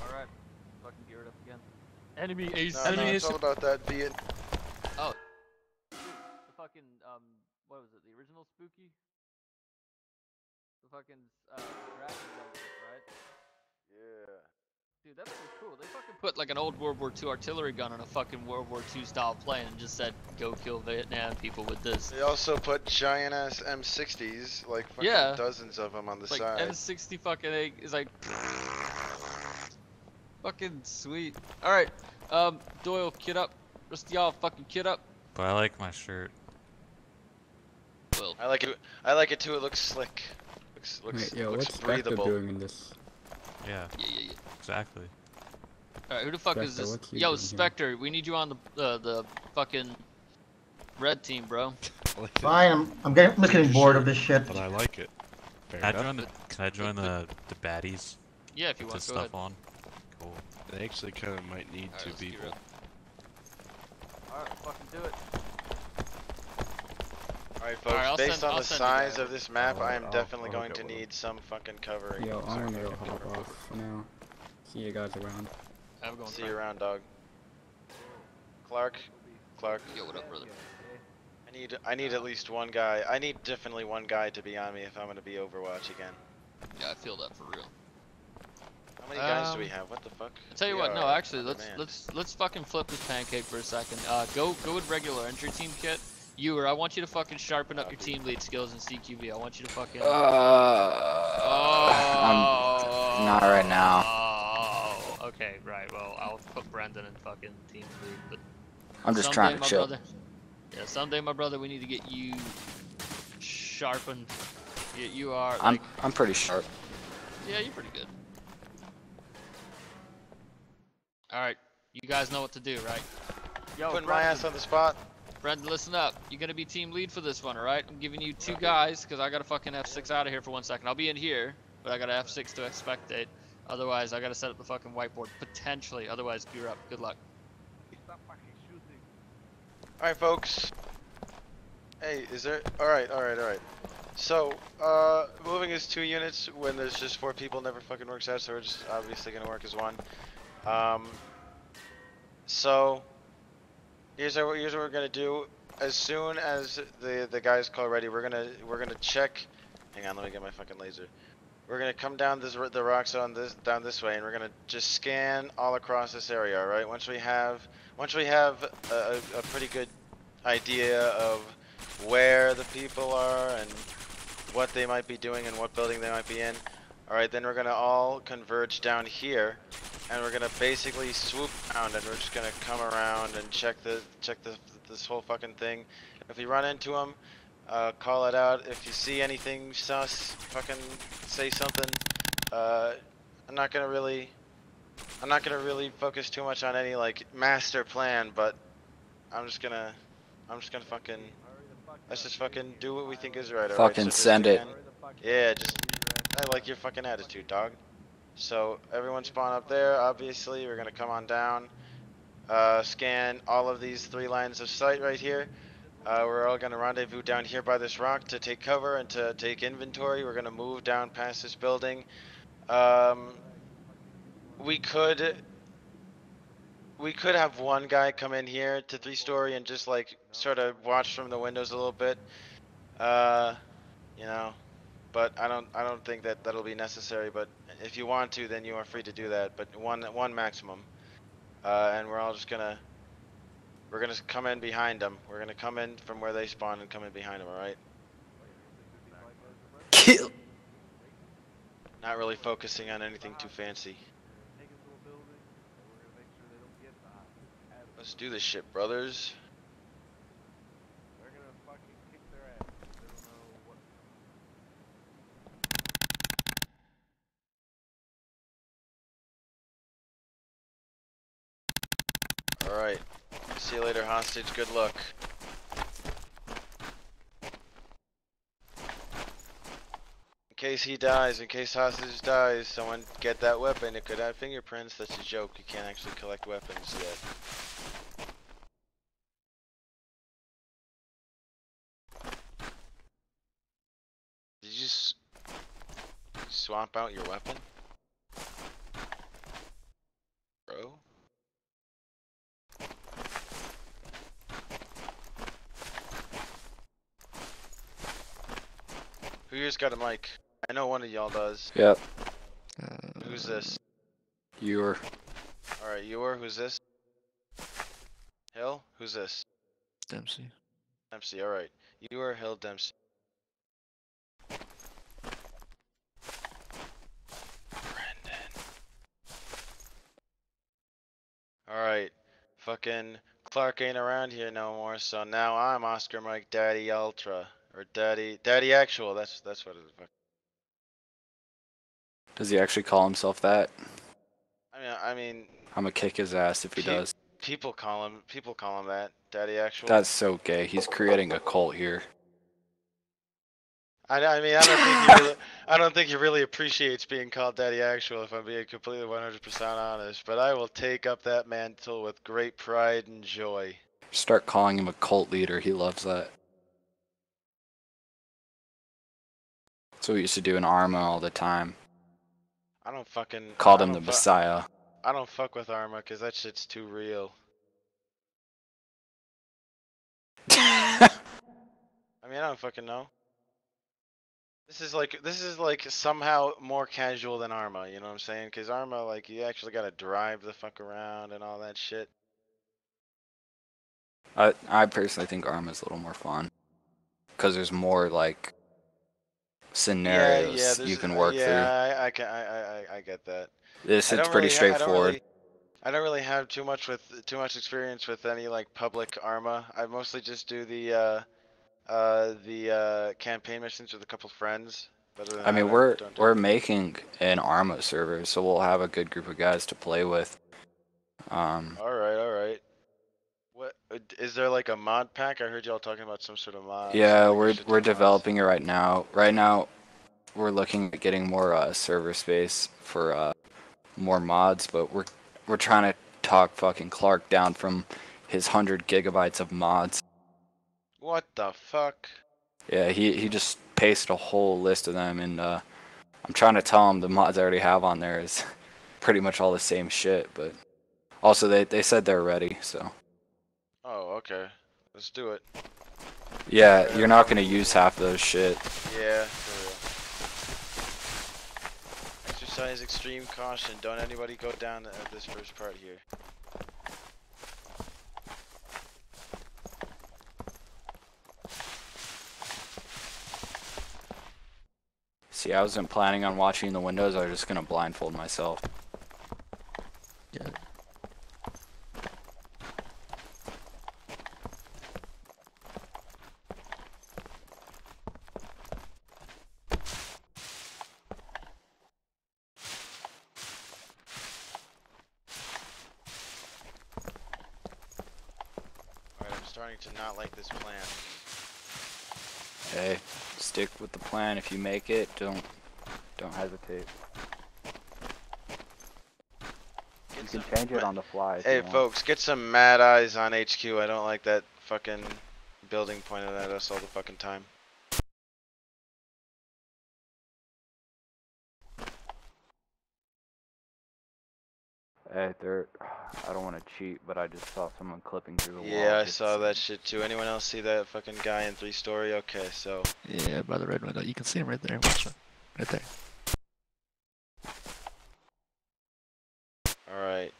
Alright, fucking gear it up again. Enemy ace. No, no, it's all about that Viet. The fucking, um, what was it, the original Spooky? The fucking, uh, dragon gunship, right? Yeah. Dude, that's pretty cool. They fucking Put like an old World War II artillery gun on a fucking World War II style plane and just said, "Go kill Vietnam people with this." They also put giant ass M60s, like fucking Yeah. dozens of them on the like side. M60 fucking egg is like. *laughs* Fucking sweet. All right, um, Doyle, kid up. Rest of y'all, fucking kid up. But I like my shirt. Will. I like it. I like it too. It looks slick. Looks looks Wait, yo, looks what's Spectre breathable. doing in this? Yeah, Yeah, yeah, yeah. exactly. All right, who the fuck is this? Yo, doing here? Spectre, we need you on the uh, the fucking red team, bro. Like *laughs* Fine, I'm, I'm getting, I'm just getting bored of this shit. but I like it. Fair Can I join the Can I join the the baddies? Yeah, if you want, this go stuff ahead. on. Cool. They actually kind of might need Alright, two people. Alright, fucking do it. Alright, folks. I'll based send- on I'll the size of this map, I'll- I am I'll- definitely I'll going to with 'em. need some fucking covering. Yo, I'm gonna go fucking hop cover. off for now. See you guys around. Have a good one, See Frank. you around, dog. Clark, Clark. Yo, what up, brother? I need I need at least one guy. I need definitely one guy to be on me if I'm gonna be Overwatch again. Yeah, I feel that for real. How many guys do we Um, have? What the fuck? I tell you We what, no, actually, let's undermanned. let's let's fucking flip this pancake for a second. Uh, go go with regular entry team kit. You or I want you to fucking sharpen up your team lead skills in CQB. I want you to fucking. Uh, oh, I'm not right now. Oh, okay, right. Well, I'll put Brendan in fucking team lead, but I'm just someday, trying to chill. Brother, yeah, someday, my brother, we need to get you sharpened. You, you are I'm like, I'm pretty sharp. yeah, you're pretty good. All right, you guys know what to do, right? Yo, Putting my ass on the spot. Brendan, listen up. You're gonna be team lead for this one, all right? I'm giving you two guys because I gotta fucking F6 out of here for one second. I'll be in here, but I gotta F6 to expectate. Otherwise, I gotta set up the fucking whiteboard potentially. Otherwise, gear up. Good luck. Alright, folks. Hey, is there. Alright, alright, alright. So, uh, moving as two units when there's just four people never fucking works out, so we're just obviously gonna work as one. Um, so, here's what, here's what we're gonna do. As soon as the, the guys call ready, we're gonna, we're gonna check. Hang on, let me get my fucking laser. We're gonna come down this, the rocks on this, down this way, and we're gonna just scan all across this area, alright? Once we have, once we have a, a, pretty good idea of where the people are and what they might be doing and what building they might be in. Alright, then we're gonna all converge down here and we're gonna basically swoop around and we're just gonna come around and check the check the this whole fucking thing. If we run into them, uh, call it out. If you see anything sus, fucking say something. Uh, I'm not gonna really I'm not gonna really focus too much on any like master plan, but I'm just gonna I'm just gonna fucking let's just fucking do what we think is right. Fucking So send it. Yeah, just I like your fucking attitude, dog. So everyone spawn up there. Obviously, we're gonna come on down, uh, scan all of these three lines of sight right here. Uh, we're all gonna rendezvous down here by this rock to take cover and to take inventory. We're gonna move down past this building. Um, we could we could have one guy come in here to three story and just like sort of watch from the windows a little bit. Uh, you know, but I don't I don't think that that'll be necessary. But if you want to, then you are free to do that. But one one maximum. Uh, and we're all just gonna we're gonna come in behind them. We're gonna come in from where they spawn and come in behind them. All right. Kill. *laughs* Not really focusing on anything too fancy. Let's do this shit, brothers. Alright. See you later, hostage. Good luck. In case he dies, in case hostage dies, someone get that weapon. It could have fingerprints. That's a joke. You can't actually collect weapons yet. Did you swap out your weapon? Bro? Who here's got a mic? I know one of y'all does. Yep. Who's this? You were Alright, Ewer, who's this? Hill, who's this? Dempsey. Dempsey, alright. Ewer, Hill, Dempsey. Brendan. Alright. Fucking Clark ain't around here no more, so now I'm Oscar Mike Daddy Ultra. Or Daddy Daddy Actual, that's that's what it is. Does he actually call himself that? I mean I mean I'm gonna kick his ass if he Pe- does. people call him people call him that. Daddy Actual. That's so gay. He's creating a cult here. I, I mean I don't think he really, I don't think he really appreciates being called Daddy Actual if I'm being completely 100% honest, but I will take up that mantle with great pride and joy. Start calling him a cult leader. He loves that. That's what we used to do in Arma all the time. I don't fucking Called I him the Messiah. I don't fuck with Arma cuz that shit's too real. *laughs* I mean, I don't fucking know. This is like this is like somehow more casual than Arma, you know what I'm saying? Cuz Arma like you actually got to drive the fuck around and all that shit. I I personally think Arma's a little more fun because there's more like scenarios there's- you can work yeah, I, I can I, I I- I get that. This I it's pretty really ha- I don't straightforward. really- I don't really have too much with too much experience with any like public Arma. I mostly just do the uh uh the uh campaign missions with a couple friends. But I mean, that, we're do we're making an Arma server, so we'll have a good group of guys to play with. Um, All right, all right. What uh, is there like a mod pack? I heard y'all talking about some sort of mod. yeah, we're we're of mods. developing it right now. Right now, we're looking at getting more uh, server space for uh, more mods, but we're we're trying to talk fucking Clark down from his hundred gigabytes of mods. What the fuck? Yeah, he he just pasted a whole list of them, and uh, I'm trying to tell him the mods I already have on there is *laughs* pretty much all the same shit. But also, they they said they're ready, so Oh, okay. Let's do it. yeah, you're not gonna use half those shit. Yeah, for real. Exercise extreme caution. Don't anybody go down at this first part here. See, I wasn't planning on watching the windows. I was just gonna blindfold myself. Yeah. Alright, I'm starting to not like this plan. Hey, stick with the plan. If you make it, don't don't hesitate. You can change it on the fly. Hey folks, get some mad eyes on HQ. I don't like that fucking building pointed at us all the fucking time. Hey, there. I don't want to cheat, but I just saw someone clipping through the wall. Yeah, I Just- saw that shit too. Anyone else see that fucking guy in three story? Okay, so Yeah, by the red window. You can see him right there. Watch it. Right there. alright.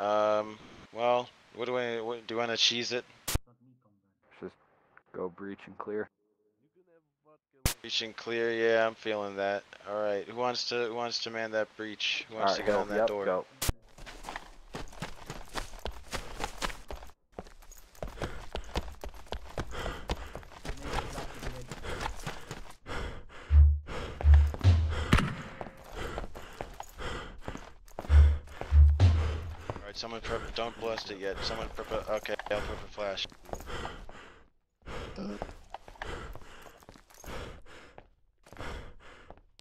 Um well, what do I what, do I wanna cheese it? Just go breach and clear. Breach and clear, yeah, I'm feeling that. Alright, who wants to who wants to man that breach? Who wants Alright, to go. on that Yep, door? go. Alright, someone prep don't it yet. Someone prep a okay, I'll prep a flash.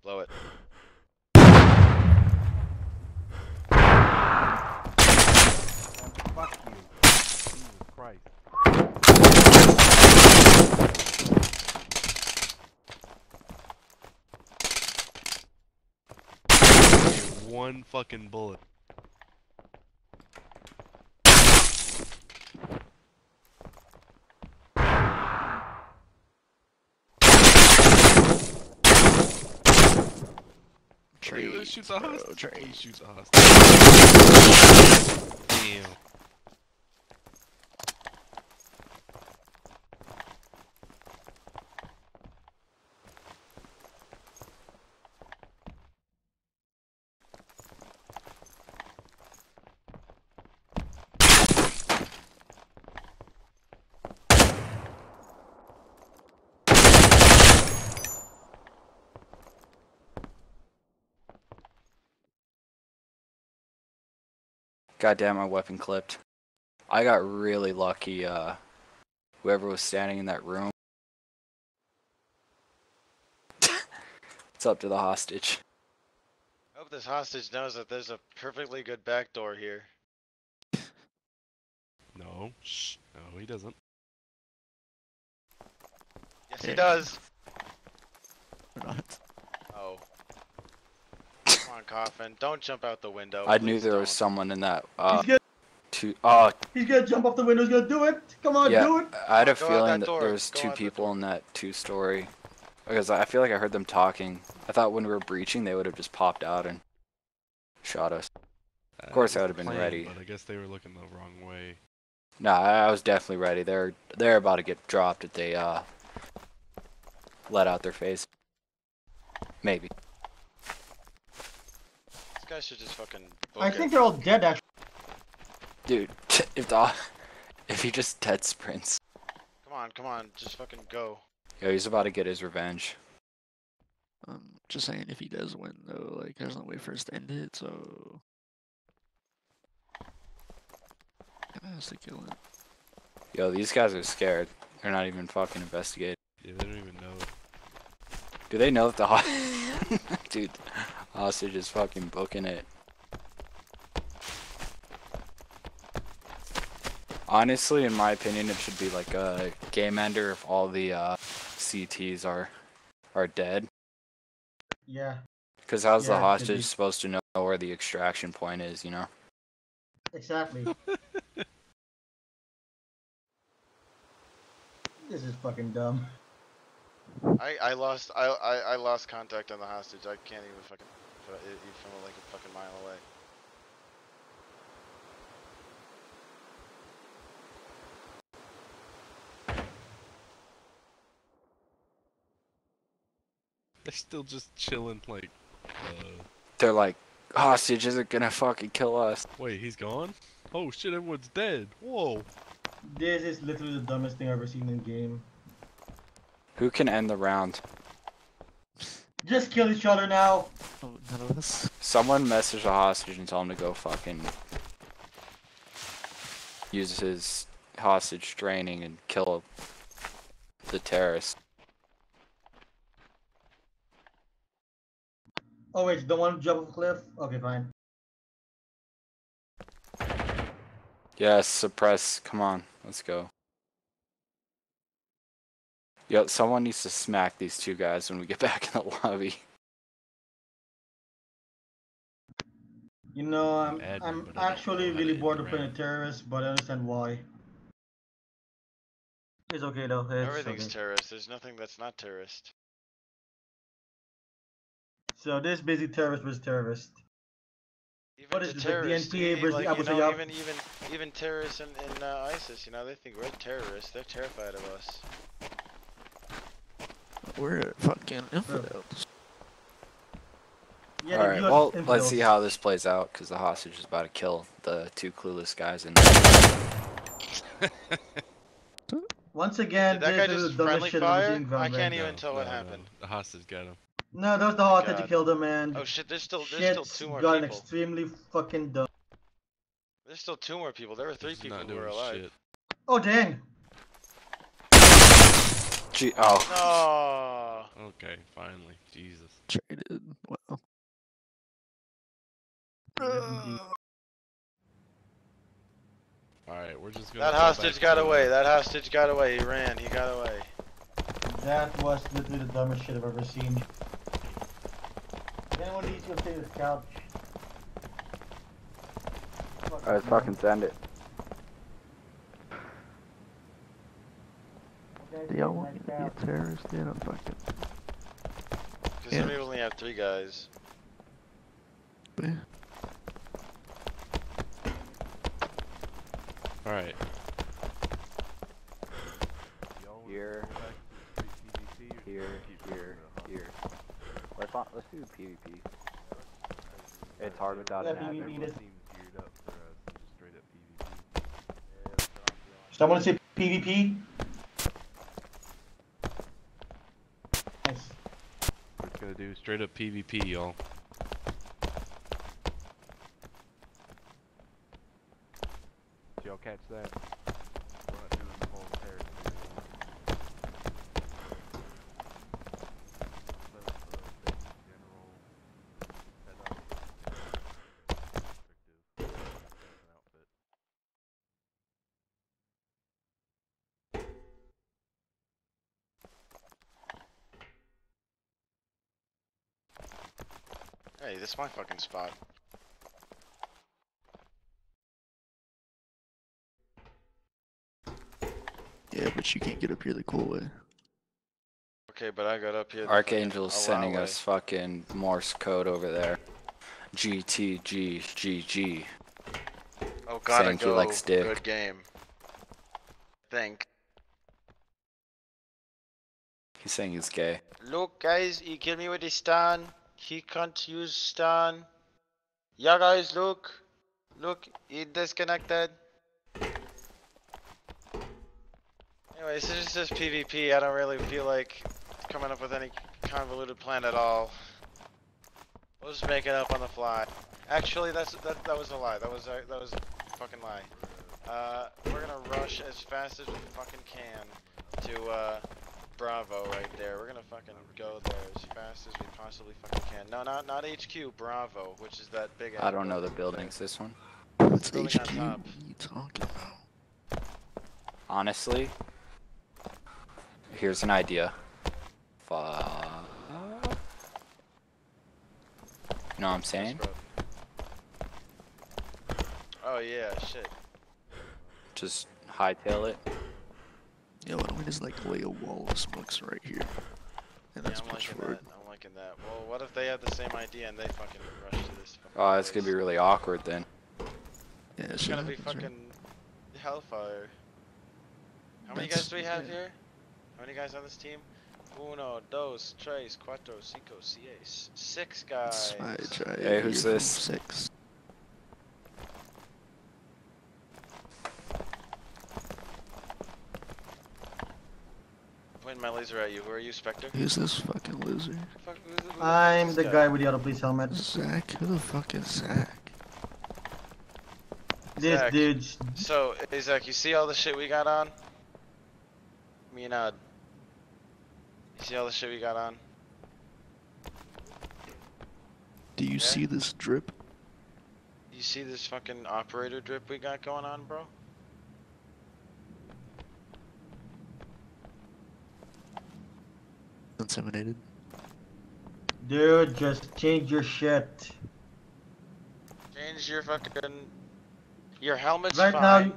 Blow it. Fuck you. Jesus Christ. One fucking bullet. Trade. He shoots a hostage. He shoots a hostage. Damn. God damn, my weapon clipped. I got really lucky. Uh, whoever was standing in that room. *laughs* it's up to the hostage. I hope this hostage knows that there's a perfectly good back door here. *laughs* No, shh, no, he doesn't. Yes, he does. Or not. Come coffin. Don't jump out the window. I knew there was don't. someone in that. Uh, He's good. two. Oh, He's gonna jump off the window. He's gonna do it. Come on, yeah. do it. I had a Go feeling that that there was go two people in that two-story. Because I feel like I heard them talking. I thought when we were breaching, they would have just popped out and shot us. Of course I would've been plan, ready. But I guess they were looking the wrong way. Nah, I I was definitely ready. They're they're about to get dropped if they uh let out their face. Maybe. This guy should just fucking. I book think they're all dead. Actually, Dude, *laughs* if the if he just dead sprints, Come on, come on, just fucking go. yo, he's about to get his revenge. Um, just saying, if he does win though, like there's no way for us to end it, so. Kinda has to kill it. Yo, these guys are scared. They're not even fucking investigating. Yeah, they don't even know. Do they know that the *laughs* ho- *laughs* dude hostage is fucking booking it? Honestly, in my opinion, it should be like a game ender if all the uh, CTs are are dead. yeah, Because how's Yeah, the hostage be. supposed to know where the extraction point is? You know? exactly. *laughs* this is fucking dumb. I I lost I I, I lost contact on the hostage. I can't even fucking. F- i- i- From like a fucking mile away. They're still just chilling, like. Uh, They're like, hostage isn't gonna fucking kill us. wait, he's gone? Oh shit, everyone's dead. Whoa. This is literally the dumbest thing I've ever seen in game. Who can end the round? Just kill each other now. Oh, none of us. Someone message the hostage and tell him to go fucking use his hostage training and kill the terrorist. Oh wait, you don't want to jump off a cliff? Okay, fine. Yes, suppress. Come on, let's go. Yo, someone needs to smack these two guys when we get *laughs* back in the lobby. You know, I'm Admin, I'm but I don't actually really bored of playing a terrorist, but I understand why. It's okay though. It's Everything's okay. terrorist. There's nothing that's not terrorist. So this is basically terrorist versus terrorist. Even What to is this, like terrorists, DNPA e- versus like, Abu you know, Sayyaf? even even even terrorists in, in uh, ISIS, you know, they think we're terrorists. They're terrified of us. We're fucking infidels. Yeah, Alright, the US well, let's see how this plays out, because the hostage is about to kill the two clueless guys in *laughs* Once again, Did that guy this is just the friendly I've fire? I can't even No, tell what no, no, happened. The hostage got him. No, that was the hostage that God. killed him, man. Oh shit, there's still there's still two more gotten people. extremely fucking dumb. There's still two more people. There were three He's people not who were alive. shit. Oh dang! Gee, oh, No. Okay, finally. Jesus. Traded. Wow. Alright, we're just gonna. That go hostage got away. That hostage got away. He ran. He got away. That was literally the dumbest shit I've ever seen. Anyone needs to take this couch. Alright, fucking send it. Do y'all want me to be a terrorist? Yeah, no, fuck it. Because Yeah. we only have three guys. Yeah. Alright. Here, here, here, here. Let's not, let's do PvP. It's hard without Yeah, an admin. PvP but this- seems geared up for us to just straight up PvP. Someone say PvP? Nice. Gonna do straight up PvP, y'all. Yo, catch that. We're not doing the whole stairs. Hey, this is my fucking spot. Yeah, but you can't get up here the cool way. Okay, but I got up here. the Archangel's sending us fucking Morse code over there. GTGGG. way. Oh, gotta saying he go. likes dick. Good game. Think. He's saying he's gay. Look, guys, he killed me with his stun. He can't use stun. Yeah, guys, look. Look, he disconnected. Anyway, this is just PvP. I don't really feel like coming up with any convoluted plan at all. We'll just make it up on the fly. Actually, that's that, that was a lie. That was a, that was a fucking lie. Uh, we're gonna rush as fast as we fucking can to uh, Bravo right there. We're gonna fucking go there as fast as we possibly fucking can. No, not not HQ. Bravo, which is that big. I don't know the buildings. This one. It's Building on HQ. top. What are you talking about? Honestly, here's an idea. Fuck. You know what I'm saying? Oh yeah, shit. Just hightail it. Yeah, why don't we just like lay a wall of smokes right here? And Yeah, that's I'm push liking forward. that. I'm liking that. Well, what if they have the same idea and they fucking rush to this? Fucking Oh, it's gonna be really awkward then. Yeah, It's shit gonna be happens, right? fucking hellfire. How many That's- guys do we have yeah. here? How many guys on this team? Uno, dos, tres, cuatro, cinco, seis. Six guys. I Hey, who's this? Six. Pointing my laser at you. Who are you, Spectre? Who's this fucking loser? Fuck, who's the- who's I'm the guy with the auto police helmet. Zach? Who the fuck is Zach? This Zach. dude's So, Zach, you see all the shit we got on? Me and Odd. You see all the shit we got on? Do you see this drip? You see this fucking operator drip we got going on, bro? Inseminated. dude. Just change your shit. Change your fucking. Your helmet's Right fine. now,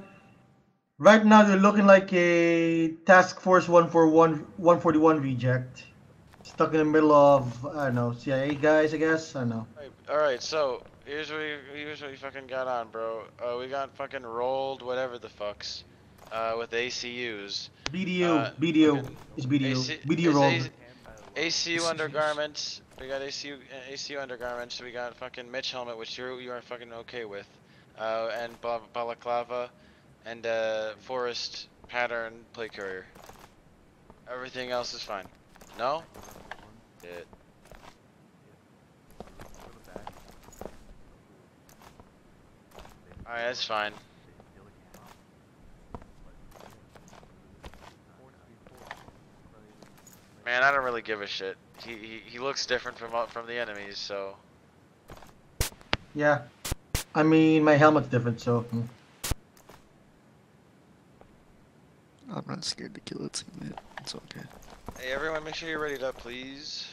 right now you're looking like a Task Force 141 141 reject, stuck in the middle of I don't know CIA guys. I guess I don't know. All right, so here's what we here's what we fucking got on, bro. Uh, we got fucking rolled whatever the fucks, uh, with ACUs. BDU, Uh, BDU, fucking it's BDU, AC BDU is rolled. AC ACU *laughs* undergarments. We got ACU uh, ACU undergarments. We got fucking MICH helmet, which you you are fucking okay with, uh, and bal- balaclava, and uh, forest pattern plate carrier. Everything else is fine. No. It. Alright, that's fine. Man, I don't really give a shit. He he, he looks different from from the enemies, so Yeah, I mean my helmet's different, so hmm. I'm not scared to kill a teammate. It's okay. hey everyone, make sure you're ready up, please.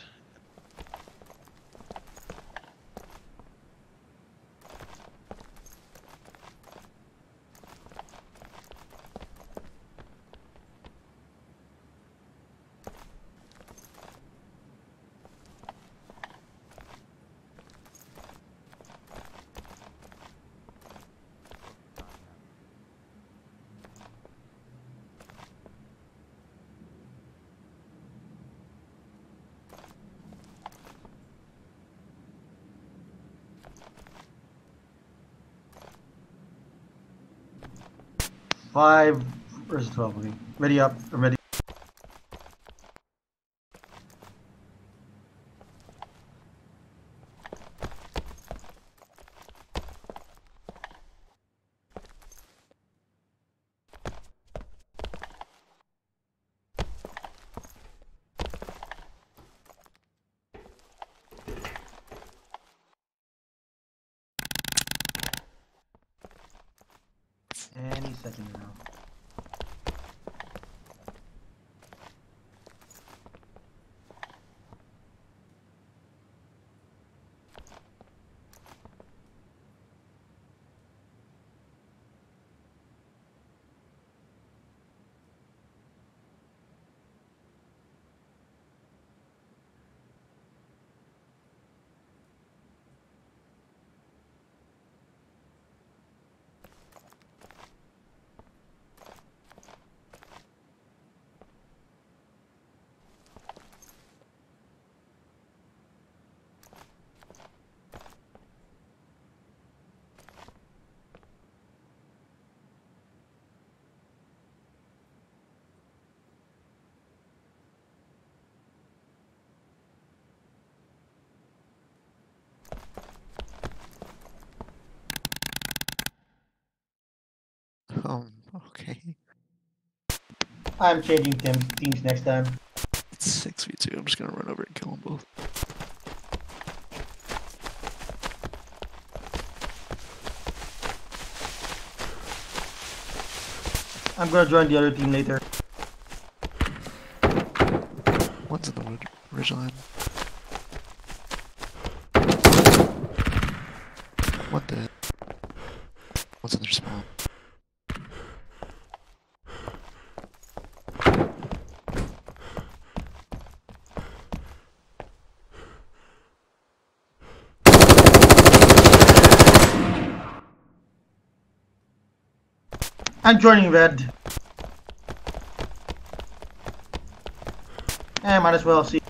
Five versus twelve. Okay, ready up, ready. Any second now. Um, okay. I'm changing team, teams next time. It's 6v2. I'm just gonna run over and kill them both. I'm gonna join the other team later. One's in the wood, ridge line. One dead. One's in their spawn. I'm joining red. Eh, might as well see.